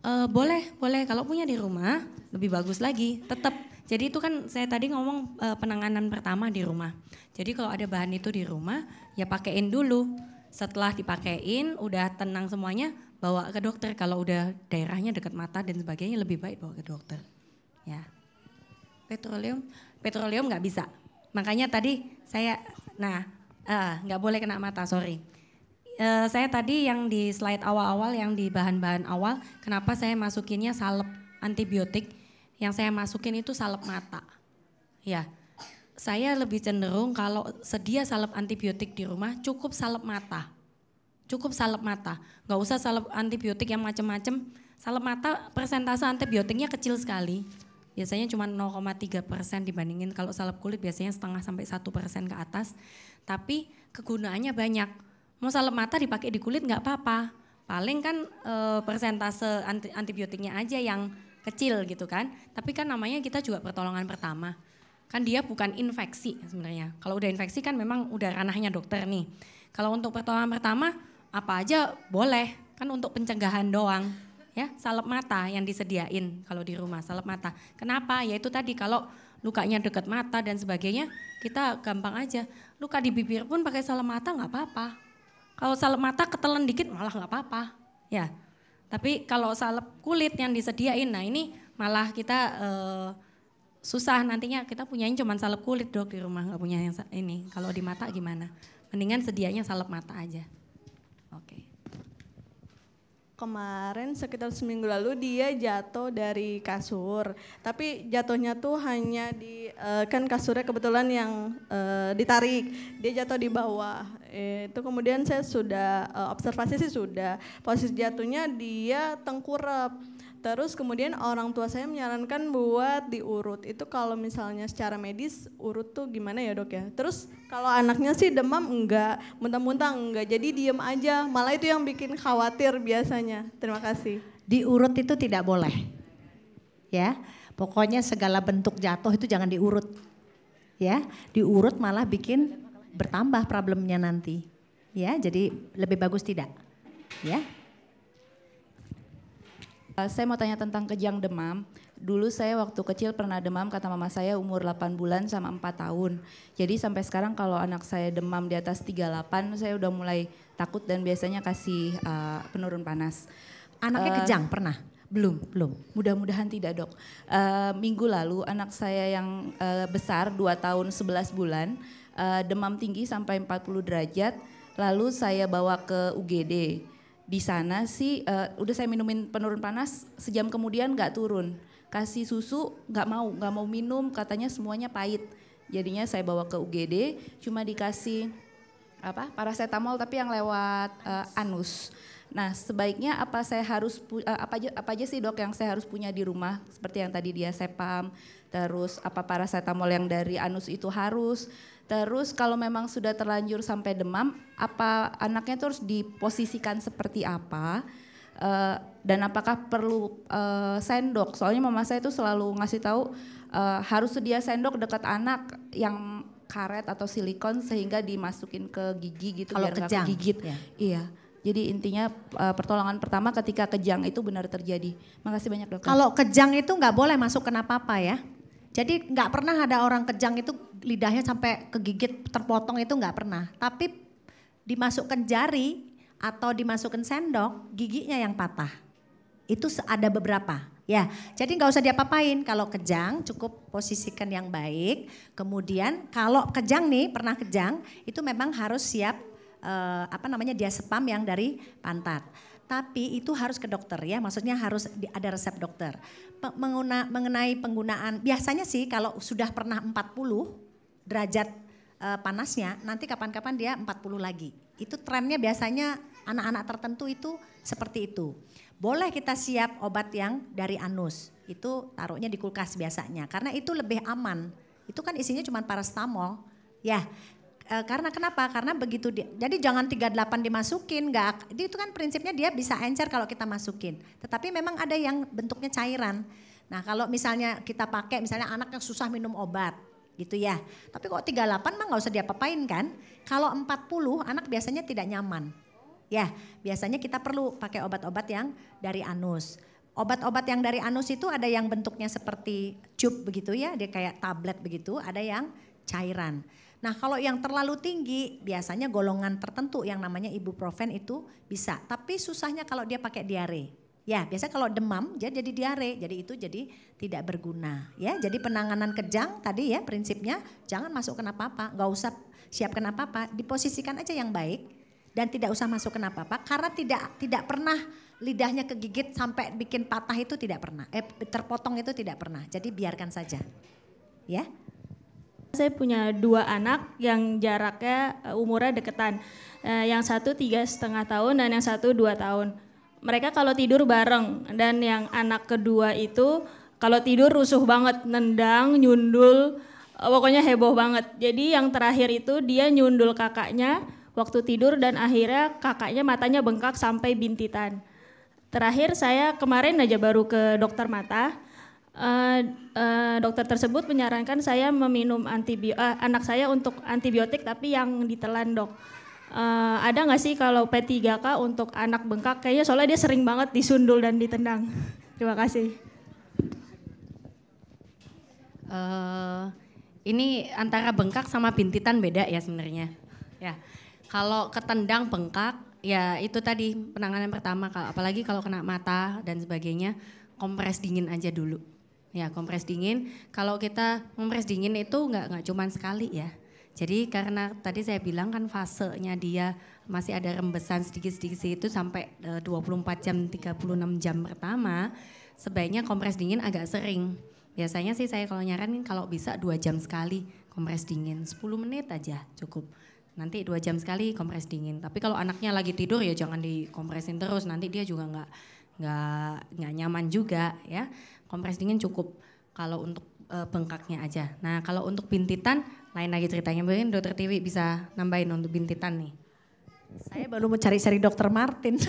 Uh, boleh, boleh. Kalau punya di rumah lebih bagus lagi. Tetap. Jadi itu kan saya tadi ngomong uh, penanganan pertama di rumah. Jadi kalau ada bahan itu di rumah, ya pakein dulu. Setelah dipakein, udah tenang semuanya, bawa ke dokter kalau udah daerahnya dekat mata dan sebagainya lebih baik bawa ke dokter. Ya. Petroleum petroleum nggak bisa. Makanya tadi saya nah uh, nggak boleh kena mata sorry. Uh, saya tadi yang di slide awal-awal yang di bahan-bahan awal kenapa saya masukinnya salep antibiotik? Yang saya masukin itu salep mata. Ya. Saya lebih cenderung kalau sedia salep antibiotik di rumah cukup salep mata cukup salep mata. Nggak usah salep antibiotik yang macam-macam. Salep mata persentase antibiotiknya kecil sekali. Biasanya cuma 0,3 persen dibandingin kalau salep kulit biasanya setengah sampai satu persen ke atas. Tapi kegunaannya banyak. Mau salep mata dipakai di kulit nggak apa-apa. Paling kan e, persentase anti, antibiotiknya aja yang kecil gitu kan. Tapi kan namanya kita juga pertolongan pertama. Kan dia bukan infeksi sebenarnya. Kalau udah infeksi kan memang udah ranahnya dokter nih. Kalau untuk pertolongan pertama apa aja boleh. Kan untuk pencegahan doang. Ya salep mata yang disediain kalau di rumah salep mata. Kenapa? Ya itu tadi kalau lukanya dekat mata dan sebagainya kita gampang aja. Luka di bibir pun pakai salep mata nggak apa-apa. Kalau salep mata ketelan dikit malah nggak apa-apa. Ya tapi kalau salep kulit yang disediain nah ini malah kita uh, susah nantinya. Kita punyanya cuma salep kulit dok di rumah nggak punya yang ini. Kalau di mata gimana? Mendingan sedianya salep mata aja. Kemarin sekitar seminggu lalu dia jatuh dari kasur, tapi jatuhnya tuh hanya di uh, kan kasurnya kebetulan yang uh, ditarik, dia jatuh di bawah. Itu kemudian saya sudah uh, observasi sih sudah. Posisi jatuhnya dia tengkurap Terus kemudian orang tua saya menyarankan buat diurut. Itu kalau misalnya secara medis urut tuh gimana ya dok ya. Terus kalau anaknya sih demam enggak, muntah-muntah enggak. Jadi diem aja. Malah itu yang bikin khawatir biasanya. Terima kasih. Diurut itu tidak boleh. Ya, pokoknya segala bentuk jatuh itu jangan diurut. Ya, diurut malah bikin bertambah problemnya nanti. Ya, jadi lebih bagus tidak. Ya. Uh, saya mau tanya tentang kejang demam. Dulu saya waktu kecil pernah demam kata mama saya umur 8 bulan sama 4 tahun. Jadi sampai sekarang kalau anak saya demam di atas 38 saya udah mulai takut dan biasanya kasih uh, penurun panas. Anaknya uh, kejang pernah? Belum, belum. Mudah-mudahan tidak dok. Uh, minggu lalu anak saya yang uh, besar 2 tahun 11 bulan uh, demam tinggi sampai 40 derajat. Lalu saya bawa ke UGD. Di sana sih uh, udah saya minumin penurun panas sejam kemudian nggak turun. Kasih susu nggak mau, nggak mau minum katanya semuanya pahit. Jadinya saya bawa ke UGD cuma dikasih apa paracetamol tapi yang lewat uh, anus. Nah, sebaiknya apa saya harus uh, apa aja apa aja sih dok yang saya harus punya di rumah seperti yang tadi dia sepam, terus apa paracetamol yang dari anus itu harus. Terus kalau memang sudah terlanjur sampai demam, apa anaknya itu harus diposisikan seperti apa? Uh, dan apakah perlu uh, sendok? Soalnya mama saya itu selalu ngasih tahu uh, harus sedia sendok dekat anak yang karet atau silikon sehingga dimasukin ke gigi gitu Kalau biar nggak kegigit. ya. Iya. Jadi intinya uh, pertolongan pertama ketika kejang itu benar terjadi. Makasih banyak dokter. Kalau kejang itu nggak boleh masuk ke apa ya. Jadi nggak pernah ada orang kejang itu lidahnya sampai kegigit terpotong itu nggak pernah. Tapi dimasukkan jari atau dimasukkan sendok giginya yang patah. Itu ada beberapa. Ya, jadi nggak usah diapa-apain. Kalau kejang cukup posisikan yang baik. Kemudian kalau kejang nih pernah kejang itu memang harus siap eh, apa namanya dia sepam yang dari pantat. Tapi itu harus ke dokter ya, maksudnya harus ada resep dokter. Menguna- mengenai penggunaan, biasanya sih kalau sudah pernah 40 derajat eh, panasnya, nanti kapan-kapan dia 40 lagi. Itu trennya biasanya anak-anak tertentu itu seperti itu. Boleh kita siap obat yang dari anus, itu taruhnya di kulkas biasanya, karena itu lebih aman. Itu kan isinya cuma paracetamol, ya. Eh, karena kenapa? Karena begitu dia, jadi jangan 38 dimasukin, nggak. Itu kan prinsipnya dia bisa encer kalau kita masukin. Tetapi memang ada yang bentuknya cairan. Nah kalau misalnya kita pakai, misalnya anak yang susah minum obat, gitu ya. Tapi kok 38 mah nggak usah diapa-apain kan? Kalau 40 anak biasanya tidak nyaman. Ya, biasanya kita perlu pakai obat-obat yang dari anus. Obat-obat yang dari anus itu ada yang bentuknya seperti cup begitu ya, dia kayak tablet begitu, ada yang cairan. Nah kalau yang terlalu tinggi biasanya golongan tertentu yang namanya ibuprofen itu bisa. Tapi susahnya kalau dia pakai diare. Ya biasa kalau demam dia jadi diare, jadi itu jadi tidak berguna. Ya jadi penanganan kejang tadi ya prinsipnya jangan masukkan apa-apa, nggak usah siapkan apa-apa, diposisikan aja yang baik dan tidak usah masukkan apa-apa karena tidak tidak pernah lidahnya kegigit sampai bikin patah itu tidak pernah, eh terpotong itu tidak pernah. Jadi biarkan saja, ya. Saya punya dua anak yang jaraknya eh, umurnya deketan. Eh, yang satu tiga setengah tahun dan yang satu dua tahun. Mereka kalau tidur bareng dan yang anak kedua itu kalau tidur rusuh banget, nendang, nyundul, eh, pokoknya heboh banget. Jadi yang terakhir itu dia nyundul kakaknya waktu tidur dan akhirnya kakaknya matanya bengkak sampai bintitan. Terakhir saya kemarin aja baru ke dokter mata. Eh, eh, dokter tersebut menyarankan saya meminum antibiotik anak saya untuk antibiotik tapi yang ditelan dok. Eh, ada nggak sih kalau P3K untuk anak bengkak? Kayaknya soalnya dia sering banget disundul dan ditendang. *laughs* Terima kasih. Eh, ini antara bengkak sama bintitan beda ya sebenarnya. Ya, kalau ketendang bengkak, ya itu tadi penanganan pertama. Apalagi kalau kena mata dan sebagainya, kompres dingin aja dulu. Ya, kompres dingin. Kalau kita kompres dingin itu nggak nggak cuman sekali ya. Jadi karena tadi saya bilang kan fasenya dia masih ada rembesan sedikit-sedikit itu sampai eh, 24 jam 36 jam pertama, sebaiknya kompres dingin agak sering. Biasanya sih saya kalau nyaranin kalau bisa dua jam sekali kompres dingin, 10 menit aja cukup. Nanti dua jam sekali kompres dingin. Tapi kalau anaknya lagi tidur ya jangan dikompresin terus, nanti dia juga nggak nggak nggak nyaman juga ya. Kompres dingin cukup kalau untuk eh, bengkaknya aja. Nah kalau untuk bintitan lain lagi ceritanya. Mungkin dokter Tiwi bisa nambahin untuk bintitan nih. Saya baru mau cari-cari dokter Martin. *laughs*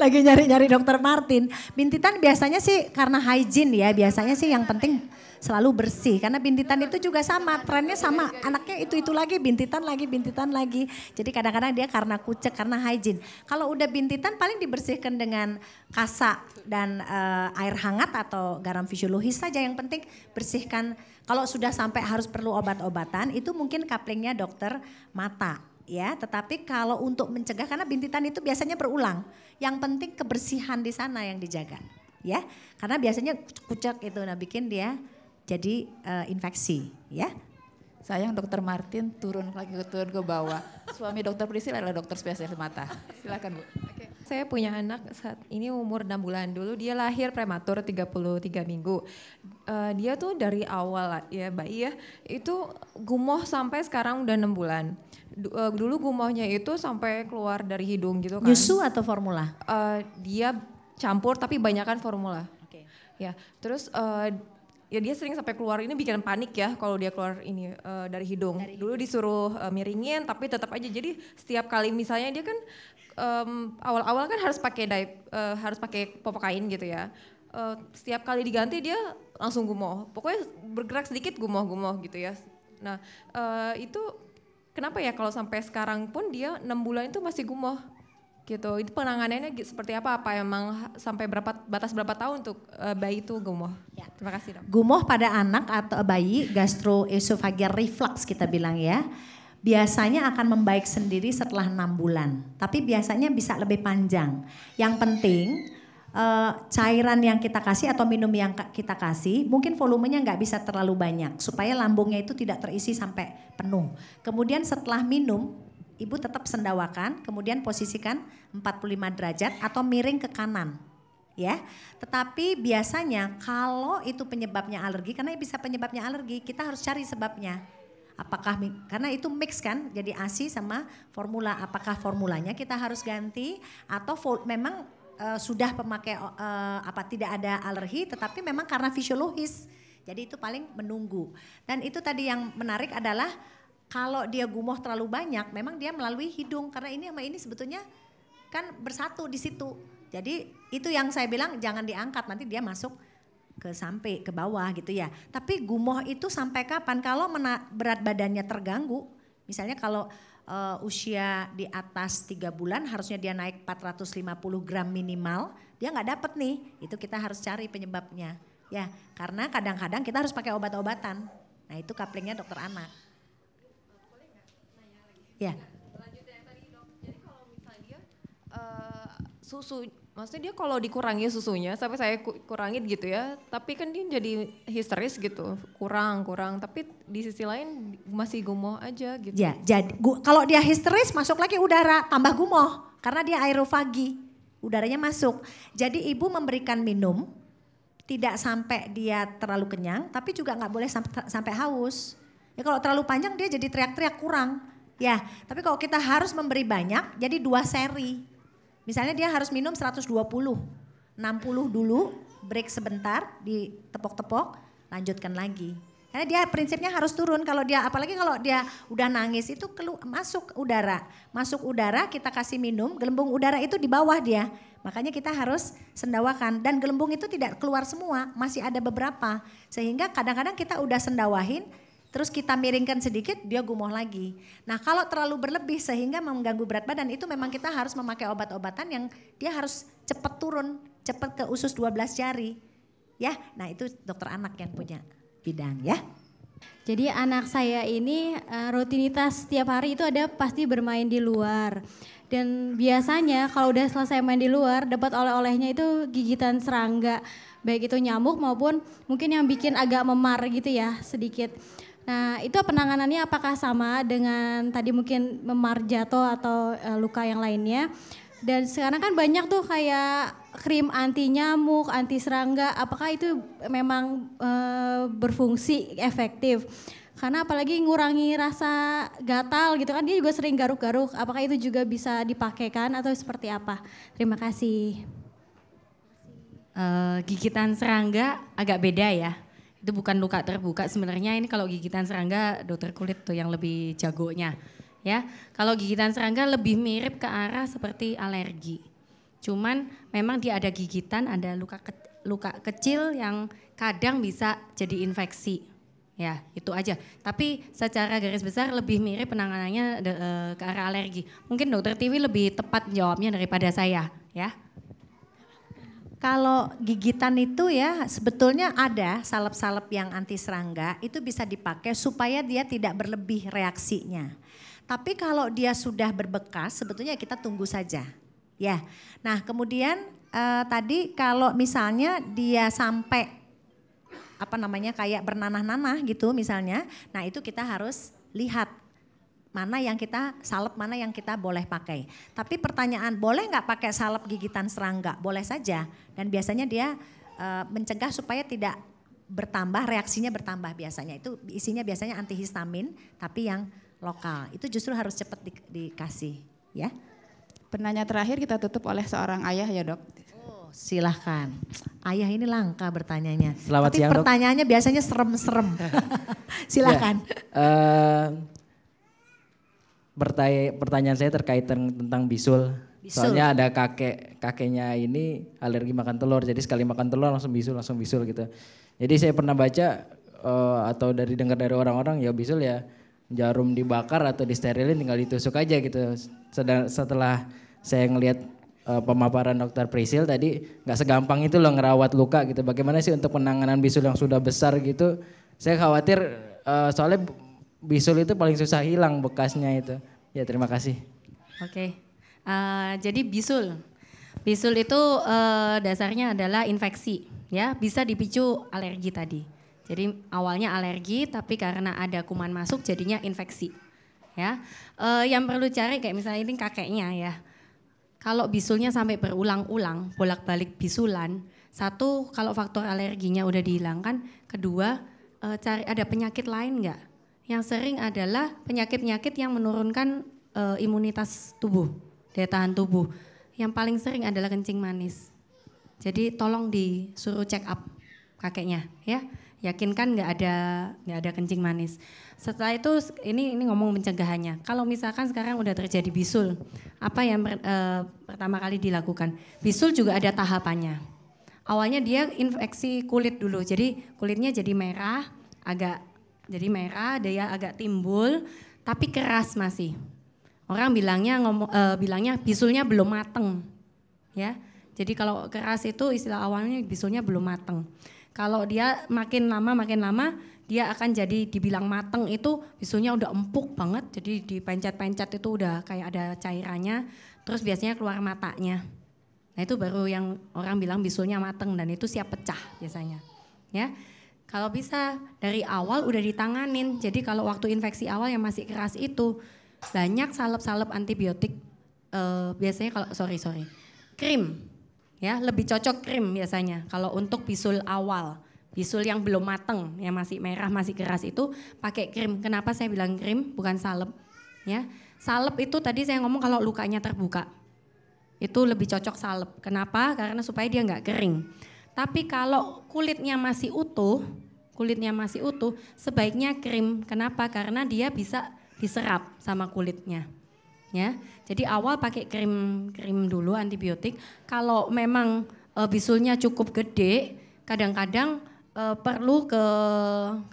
Lagi nyari-nyari dokter Martin. Bintitan biasanya sih karena hygiene ya, biasanya sih yang penting selalu bersih. Karena bintitan itu juga sama, trennya sama. Anaknya itu-itu lagi, bintitan lagi, bintitan lagi. Jadi kadang-kadang dia karena kucek, karena hygiene. Kalau udah bintitan paling dibersihkan dengan kasa dan eh, air hangat atau garam fisiologis saja. Yang penting bersihkan. Kalau sudah sampai harus perlu obat-obatan, itu mungkin kaplingnya dokter mata. ya, tetapi kalau untuk mencegah karena bintitan itu biasanya berulang. Yang penting kebersihan di sana yang dijaga, ya. Karena biasanya kucek itu nah bikin dia jadi uh, infeksi, ya. Sayang dokter Martin turun lagi turun ke bawah. Suami dokter Priscil adalah dokter spesialis mata. Silakan Bu. Oke. Saya punya anak saat ini umur 6 bulan dulu dia lahir prematur 33 minggu. Uh, dia tuh dari awal ya bayi ya itu gumoh sampai sekarang udah 6 bulan. Du, uh, dulu gumohnya itu sampai keluar dari hidung gitu kan. Nyusu atau formula? Uh, dia campur tapi banyakan formula. Oke. Okay. Ya, terus uh, ya dia sering sampai keluar ini bikin panik ya kalau dia keluar ini uh, dari hidung. Dari Dulu disuruh uh, miringin tapi tetap aja jadi setiap kali misalnya dia kan um, awal-awal kan harus pakai uh, harus pakai popok kain gitu ya. Uh, setiap kali diganti dia langsung gumoh. Pokoknya bergerak sedikit gumoh-gumoh gitu ya. Nah, uh, itu kenapa ya kalau sampai sekarang pun dia enam bulan itu masih gumoh? Gitu. Itu penanganannya seperti apa? Apa emang sampai berapa batas berapa tahun untuk uh, bayi itu gumoh? Ya. Terima kasih dok. Gumoh pada anak atau bayi gastroesophageal reflux kita bilang ya. Biasanya akan membaik sendiri setelah enam bulan, tapi biasanya bisa lebih panjang. Yang penting uh, cairan yang kita kasih atau minum yang kita kasih mungkin volumenya nggak bisa terlalu banyak supaya lambungnya itu tidak terisi sampai penuh. Kemudian setelah minum Ibu tetap sendawakan, kemudian posisikan 45 derajat atau miring ke kanan. Ya, tetapi biasanya kalau itu penyebabnya alergi, karena bisa penyebabnya alergi, kita harus cari sebabnya. Apakah karena itu mix kan, jadi ASI sama formula. Apakah formulanya kita harus ganti atau memang uh, sudah pemakai uh, apa tidak ada alergi, tetapi memang karena fisiologis. Jadi itu paling menunggu. Dan itu tadi yang menarik adalah kalau dia gumoh terlalu banyak, memang dia melalui hidung karena ini sama ini sebetulnya kan bersatu di situ. Jadi itu yang saya bilang jangan diangkat nanti dia masuk ke sampai ke bawah gitu ya. Tapi gumoh itu sampai kapan? Kalau berat badannya terganggu, misalnya kalau uh, usia di atas tiga bulan harusnya dia naik 450 gram minimal, dia nggak dapet nih. Itu kita harus cari penyebabnya. Ya, karena kadang-kadang kita harus pakai obat-obatan. Nah itu kaplingnya dokter anak. Ya. uh, susu, maksudnya dia kalau dikurangi susunya sampai saya kurangin gitu ya, tapi kan dia jadi histeris gitu, kurang kurang, tapi di sisi lain masih gumoh aja gitu. Ya, jadi kalau dia histeris masuk lagi udara tambah gumoh karena dia aerofagi, udaranya masuk. Jadi ibu memberikan minum tidak sampai dia terlalu kenyang, tapi juga nggak boleh sampai, sampai haus. Ya kalau terlalu panjang dia jadi teriak-teriak kurang. Ya, tapi kalau kita harus memberi banyak, jadi dua seri. Misalnya dia harus minum 120, 60 dulu, break sebentar, ditepok-tepok, lanjutkan lagi. Karena dia prinsipnya harus turun kalau dia apalagi kalau dia udah nangis itu kelu, masuk udara. Masuk udara kita kasih minum, gelembung udara itu di bawah dia. Makanya kita harus sendawakan dan gelembung itu tidak keluar semua, masih ada beberapa. Sehingga kadang-kadang kita udah sendawahin, terus kita miringkan sedikit dia gumoh lagi. Nah kalau terlalu berlebih sehingga mengganggu berat badan itu memang kita harus memakai obat-obatan yang dia harus cepat turun, cepat ke usus 12 jari. Ya, nah itu dokter anak yang punya bidang ya. Jadi anak saya ini uh, rutinitas setiap hari itu ada pasti bermain di luar. Dan biasanya kalau udah selesai main di luar dapat oleh-olehnya itu gigitan serangga. Baik itu nyamuk maupun mungkin yang bikin agak memar gitu ya sedikit. Nah, itu penanganannya apakah sama dengan tadi mungkin memar jatuh atau uh, luka yang lainnya? Dan sekarang kan banyak tuh kayak krim anti nyamuk, anti serangga. Apakah itu memang uh, berfungsi efektif? Karena apalagi ngurangi rasa gatal gitu kan dia juga sering garuk-garuk. Apakah itu juga bisa dipakaikan atau seperti apa? Terima kasih. Uh, gigitan serangga agak beda ya itu bukan luka terbuka. Sebenarnya ini kalau gigitan serangga dokter kulit tuh yang lebih jagonya ya. Kalau gigitan serangga lebih mirip ke arah seperti alergi. Cuman memang dia ada gigitan ada luka ke, luka kecil yang kadang bisa jadi infeksi ya. Itu aja. Tapi secara garis besar lebih mirip penanganannya de, e, ke arah alergi. Mungkin dokter TV lebih tepat jawabnya daripada saya ya kalau gigitan itu ya sebetulnya ada salep-salep yang anti serangga itu bisa dipakai supaya dia tidak berlebih reaksinya. Tapi kalau dia sudah berbekas, sebetulnya kita tunggu saja. Ya. Nah, kemudian eh, tadi kalau misalnya dia sampai apa namanya kayak bernanah-nanah gitu misalnya, nah itu kita harus lihat mana yang kita salep, mana yang kita boleh pakai. Tapi pertanyaan, boleh nggak pakai salep gigitan serangga? Boleh saja. Dan biasanya dia eh, mencegah supaya tidak bertambah, reaksinya bertambah biasanya. Itu isinya biasanya antihistamin, tapi yang lokal. Itu justru harus cepat di, dikasih, ya. Penanya terakhir kita tutup oleh seorang ayah ya dok. Oh, silahkan. Ayah ini langka bertanyanya. Selamat Tapi siang, Dok. pertanyaannya biasanya serem-serem. *laughs* silahkan. Ya, eh, bertanya- pertanyaan saya terkait ten- tentang bisul. Bisul. Soalnya ada kakek kakeknya ini alergi makan telur, jadi sekali makan telur langsung bisul, langsung bisul gitu. Jadi saya pernah baca eh, atau dari dengar dari orang-orang ya bisul ya jarum dibakar atau disterilin tinggal ditusuk aja gitu. Sedang, setelah saya ngelihat eh, pemaparan dokter Prisil tadi nggak segampang itu loh ngerawat luka gitu. Bagaimana sih untuk penanganan bisul yang sudah besar gitu? Saya khawatir eh, soalnya bisul itu paling susah hilang bekasnya itu. Ya terima kasih. Oke, Eh, jadi bisul. Bisul itu eh, dasarnya adalah infeksi, ya bisa dipicu alergi tadi. Jadi awalnya alergi, tapi karena ada kuman masuk jadinya infeksi, ya. Eh, yang perlu cari kayak misalnya ini kakeknya ya. Kalau bisulnya sampai berulang-ulang, bolak-balik bisulan, satu kalau faktor alerginya udah dihilangkan, kedua eh, cari ada penyakit lain nggak? Yang sering adalah penyakit-penyakit yang menurunkan eh, imunitas tubuh, daya tahan tubuh. Yang paling sering adalah kencing manis. Jadi tolong disuruh check up kakeknya, ya. Yakinkan nggak ada nggak ada kencing manis. Setelah itu ini ini ngomong pencegahannya. Kalau misalkan sekarang udah terjadi bisul, apa yang eh, pertama kali dilakukan? Bisul juga ada tahapannya. Awalnya dia infeksi kulit dulu, jadi kulitnya jadi merah, agak jadi merah, dia agak timbul, tapi keras masih. Orang bilangnya ngomong eh, bilangnya bisulnya belum mateng. Ya. Jadi kalau keras itu istilah awalnya bisulnya belum mateng. Kalau dia makin lama makin lama dia akan jadi dibilang mateng itu bisulnya udah empuk banget jadi dipencet-pencet itu udah kayak ada cairannya terus biasanya keluar matanya. Nah itu baru yang orang bilang bisulnya mateng dan itu siap pecah biasanya. Ya. Kalau bisa dari awal udah ditanganin. Jadi kalau waktu infeksi awal yang masih keras itu banyak salep-salep antibiotik eh, biasanya kalau sorry sorry krim. Ya lebih cocok krim biasanya. Kalau untuk bisul awal bisul yang belum mateng yang masih merah masih keras itu pakai krim. Kenapa saya bilang krim? Bukan salep. Ya salep itu tadi saya ngomong kalau lukanya terbuka. Itu lebih cocok salep. Kenapa? Karena supaya dia nggak kering. Tapi kalau kulitnya masih utuh kulitnya masih utuh sebaiknya krim kenapa karena dia bisa diserap sama kulitnya ya. Jadi awal pakai krim krim dulu antibiotik. Kalau memang e, bisulnya cukup gede, kadang-kadang e, perlu ke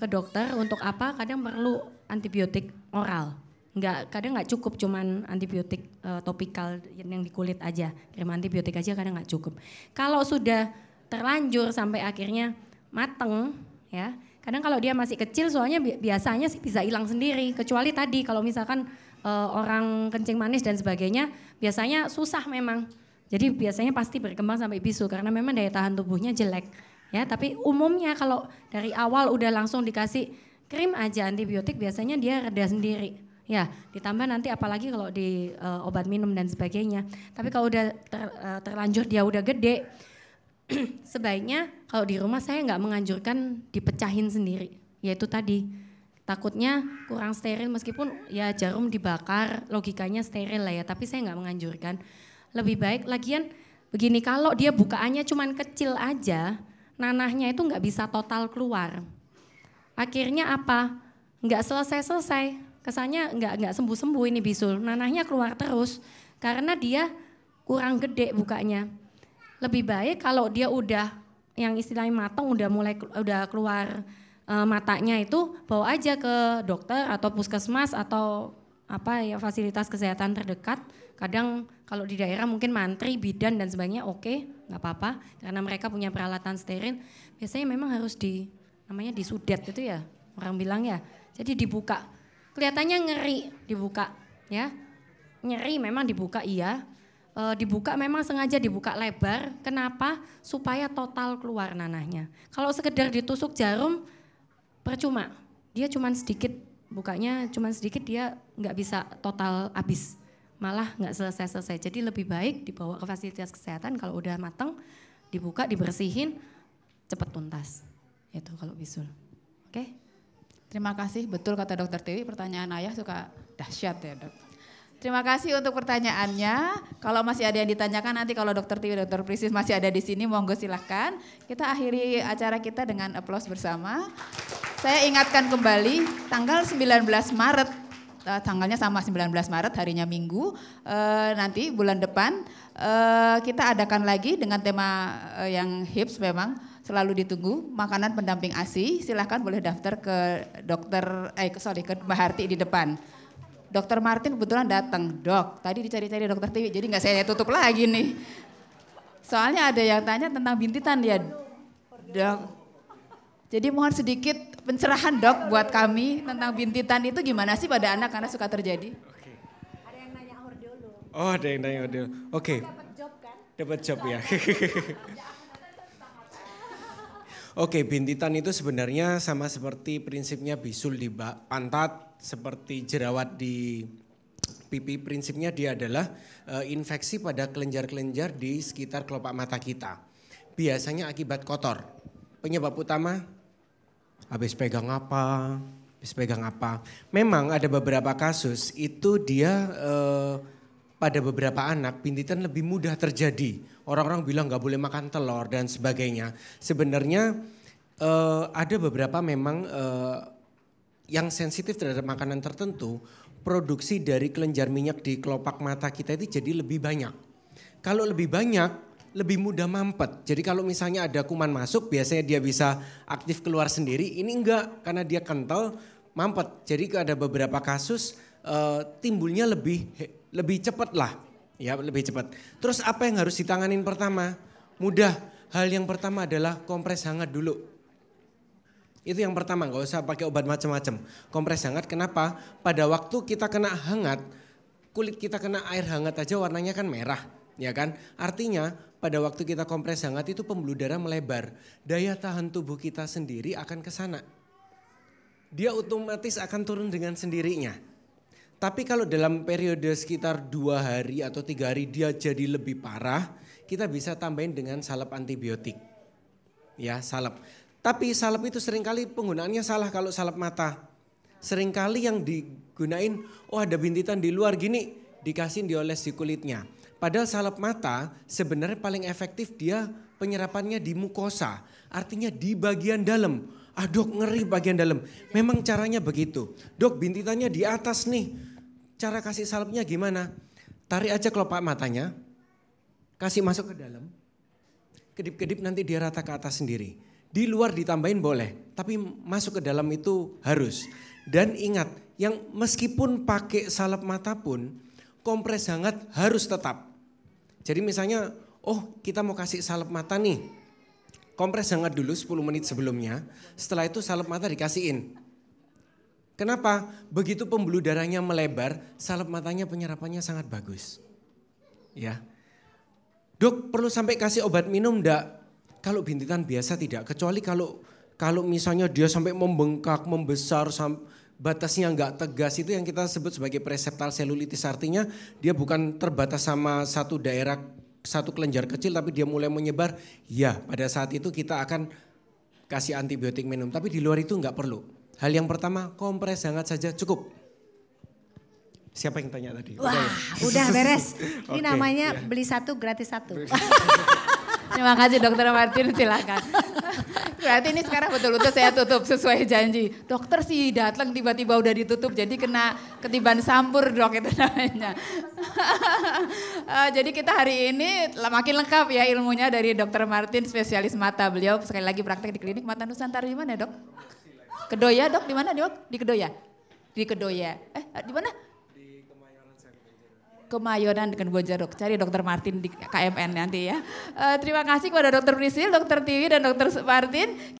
ke dokter untuk apa? Kadang perlu antibiotik oral. Enggak, kadang nggak cukup cuman antibiotik e, topikal yang di kulit aja. Krim antibiotik aja kadang nggak cukup. Kalau sudah terlanjur sampai akhirnya mateng ya. Kadang kalau dia masih kecil soalnya bi- biasanya sih bisa hilang sendiri kecuali tadi kalau misalkan eh, orang kencing manis dan sebagainya biasanya susah memang. Jadi biasanya pasti berkembang sampai bisul karena memang daya tahan tubuhnya jelek. Ya, tapi umumnya kalau dari awal udah langsung dikasih krim aja antibiotik biasanya dia reda sendiri. Ya, ditambah nanti apalagi kalau di eh, obat minum dan sebagainya. Tapi kalau udah ter- eh, terlanjur dia udah gede, *clears throat* sebaiknya kalau di rumah saya nggak menganjurkan dipecahin sendiri. Yaitu tadi takutnya kurang steril meskipun ya jarum dibakar logikanya steril lah ya. Tapi saya nggak menganjurkan. Lebih baik lagian begini kalau dia bukaannya cuman kecil aja, nanahnya itu nggak bisa total keluar. Akhirnya apa? Nggak selesai-selesai. Kesannya nggak nggak sembuh-sembuh ini bisul. Nanahnya keluar terus karena dia kurang gede bukanya. Lebih baik kalau dia udah yang istilahnya matang udah mulai udah keluar eh, matanya itu bawa aja ke dokter atau puskesmas atau apa ya fasilitas kesehatan terdekat. Kadang kalau di daerah mungkin mantri, bidan dan sebagainya oke, nggak apa-apa karena mereka punya peralatan steril. Biasanya memang harus di namanya disudet itu ya orang bilang ya. Jadi dibuka. kelihatannya ngeri dibuka ya. Nyeri memang dibuka iya. E, dibuka memang sengaja dibuka lebar. Kenapa? Supaya total keluar nanahnya. Kalau sekedar ditusuk jarum percuma. Dia cuma sedikit bukanya cuma sedikit dia nggak bisa total habis. Malah nggak selesai-selesai. Jadi lebih baik dibawa ke fasilitas kesehatan kalau udah mateng dibuka, dibersihin, cepat tuntas. Itu kalau bisul. Oke? Terima kasih, betul kata dokter Tiwi, pertanyaan ayah suka dahsyat ya dok. Terima kasih untuk pertanyaannya. Kalau masih ada yang ditanyakan nanti kalau dokter Tiwi, dokter Prisis masih ada di sini, monggo silahkan. Kita akhiri acara kita dengan aplaus bersama. Saya ingatkan kembali, tanggal 19 Maret, eh, tanggalnya sama 19 Maret, harinya Minggu, eh, nanti bulan depan eh, kita adakan lagi dengan tema yang hips memang, selalu ditunggu makanan pendamping ASI. Silahkan boleh daftar ke dokter eh sorry ke Mbak Harti di depan. Dokter Martin kebetulan datang, dok. Tadi dicari-cari dokter Tiwi, jadi nggak saya tutup lagi nih. Soalnya ada yang tanya tentang bintitan ya, dok. Jadi mohon sedikit pencerahan dok buat kami tentang bintitan itu gimana sih pada anak karena suka terjadi. Oh ada yang nanya dulu. Oke. Dapat job ya. *laughs* Oke, bintitan itu sebenarnya sama seperti prinsipnya bisul di pantat, seperti jerawat di pipi. Prinsipnya dia adalah e, infeksi pada kelenjar-kelenjar di sekitar kelopak mata kita. Biasanya akibat kotor. Penyebab utama habis pegang apa, habis pegang apa. Memang ada beberapa kasus itu dia e, pada beberapa anak bintitan lebih mudah terjadi. Orang-orang bilang nggak boleh makan telur dan sebagainya. Sebenarnya uh, ada beberapa memang uh, yang sensitif terhadap makanan tertentu, produksi dari kelenjar minyak di kelopak mata kita itu jadi lebih banyak. Kalau lebih banyak, lebih mudah mampet. Jadi kalau misalnya ada kuman masuk, biasanya dia bisa aktif keluar sendiri. Ini enggak, karena dia kental, mampet. Jadi ada beberapa kasus uh, timbulnya lebih lebih cepat lah, ya lebih cepat. Terus apa yang harus ditanganin pertama? Mudah. Hal yang pertama adalah kompres hangat dulu. Itu yang pertama, nggak usah pakai obat macam-macam. Kompres hangat, kenapa? Pada waktu kita kena hangat, kulit kita kena air hangat aja warnanya kan merah, ya kan? Artinya pada waktu kita kompres hangat itu pembuluh darah melebar. Daya tahan tubuh kita sendiri akan ke sana. Dia otomatis akan turun dengan sendirinya. Tapi kalau dalam periode sekitar dua hari atau tiga hari dia jadi lebih parah, kita bisa tambahin dengan salep antibiotik. Ya, salep. Tapi salep itu sering kali penggunaannya salah kalau salep mata. Seringkali yang digunain, oh ada bintitan di luar gini, dikasih dioles di kulitnya. Padahal salep mata sebenarnya paling efektif dia penyerapannya di mukosa, artinya di bagian dalam. Ah dok ngeri bagian dalam. Memang caranya begitu. Dok bintitannya di atas nih. Cara kasih salepnya gimana? Tarik aja kelopak matanya, kasih masuk ke dalam. Kedip-kedip nanti dia rata ke atas sendiri. Di luar ditambahin boleh, tapi masuk ke dalam itu harus. Dan ingat, yang meskipun pakai salep mata pun, kompres hangat harus tetap. Jadi misalnya, oh kita mau kasih salep mata nih, kompres hangat dulu 10 menit sebelumnya, setelah itu salep mata dikasihin. Kenapa? Begitu pembuluh darahnya melebar, salep matanya penyerapannya sangat bagus. Ya. Dok, perlu sampai kasih obat minum enggak? Kalau bintitan biasa tidak, kecuali kalau kalau misalnya dia sampai membengkak, membesar, batasnya enggak tegas itu yang kita sebut sebagai preseptal selulitis artinya dia bukan terbatas sama satu daerah satu kelenjar kecil tapi dia mulai menyebar ya pada saat itu kita akan kasih antibiotik minum tapi di luar itu enggak perlu Hal yang pertama, kompres hangat saja cukup. Siapa yang tanya tadi? Wah, udah, ya? udah beres. *laughs* Ini okay, namanya ya. beli satu gratis satu. *laughs* Terima kasih dokter Martin, silakan. Berarti ini sekarang betul-betul saya tutup sesuai janji. Dokter sih datang tiba-tiba udah ditutup, jadi kena ketiban sampur dok itu namanya. uh, *laughs* jadi kita hari ini makin lengkap ya ilmunya dari dokter Martin, spesialis mata. Beliau sekali lagi praktek di klinik Mata Nusantara di mana dok? Kedoya dok di mana dok? Di Kedoya. Di Kedoya. Eh di mana? Di Kemayoran. Kemayoran dengan Bojarok. Cari dokter Martin di KMN nanti ya. Uh, terima kasih kepada dokter Prisil, dokter Tiwi dan dokter Martin.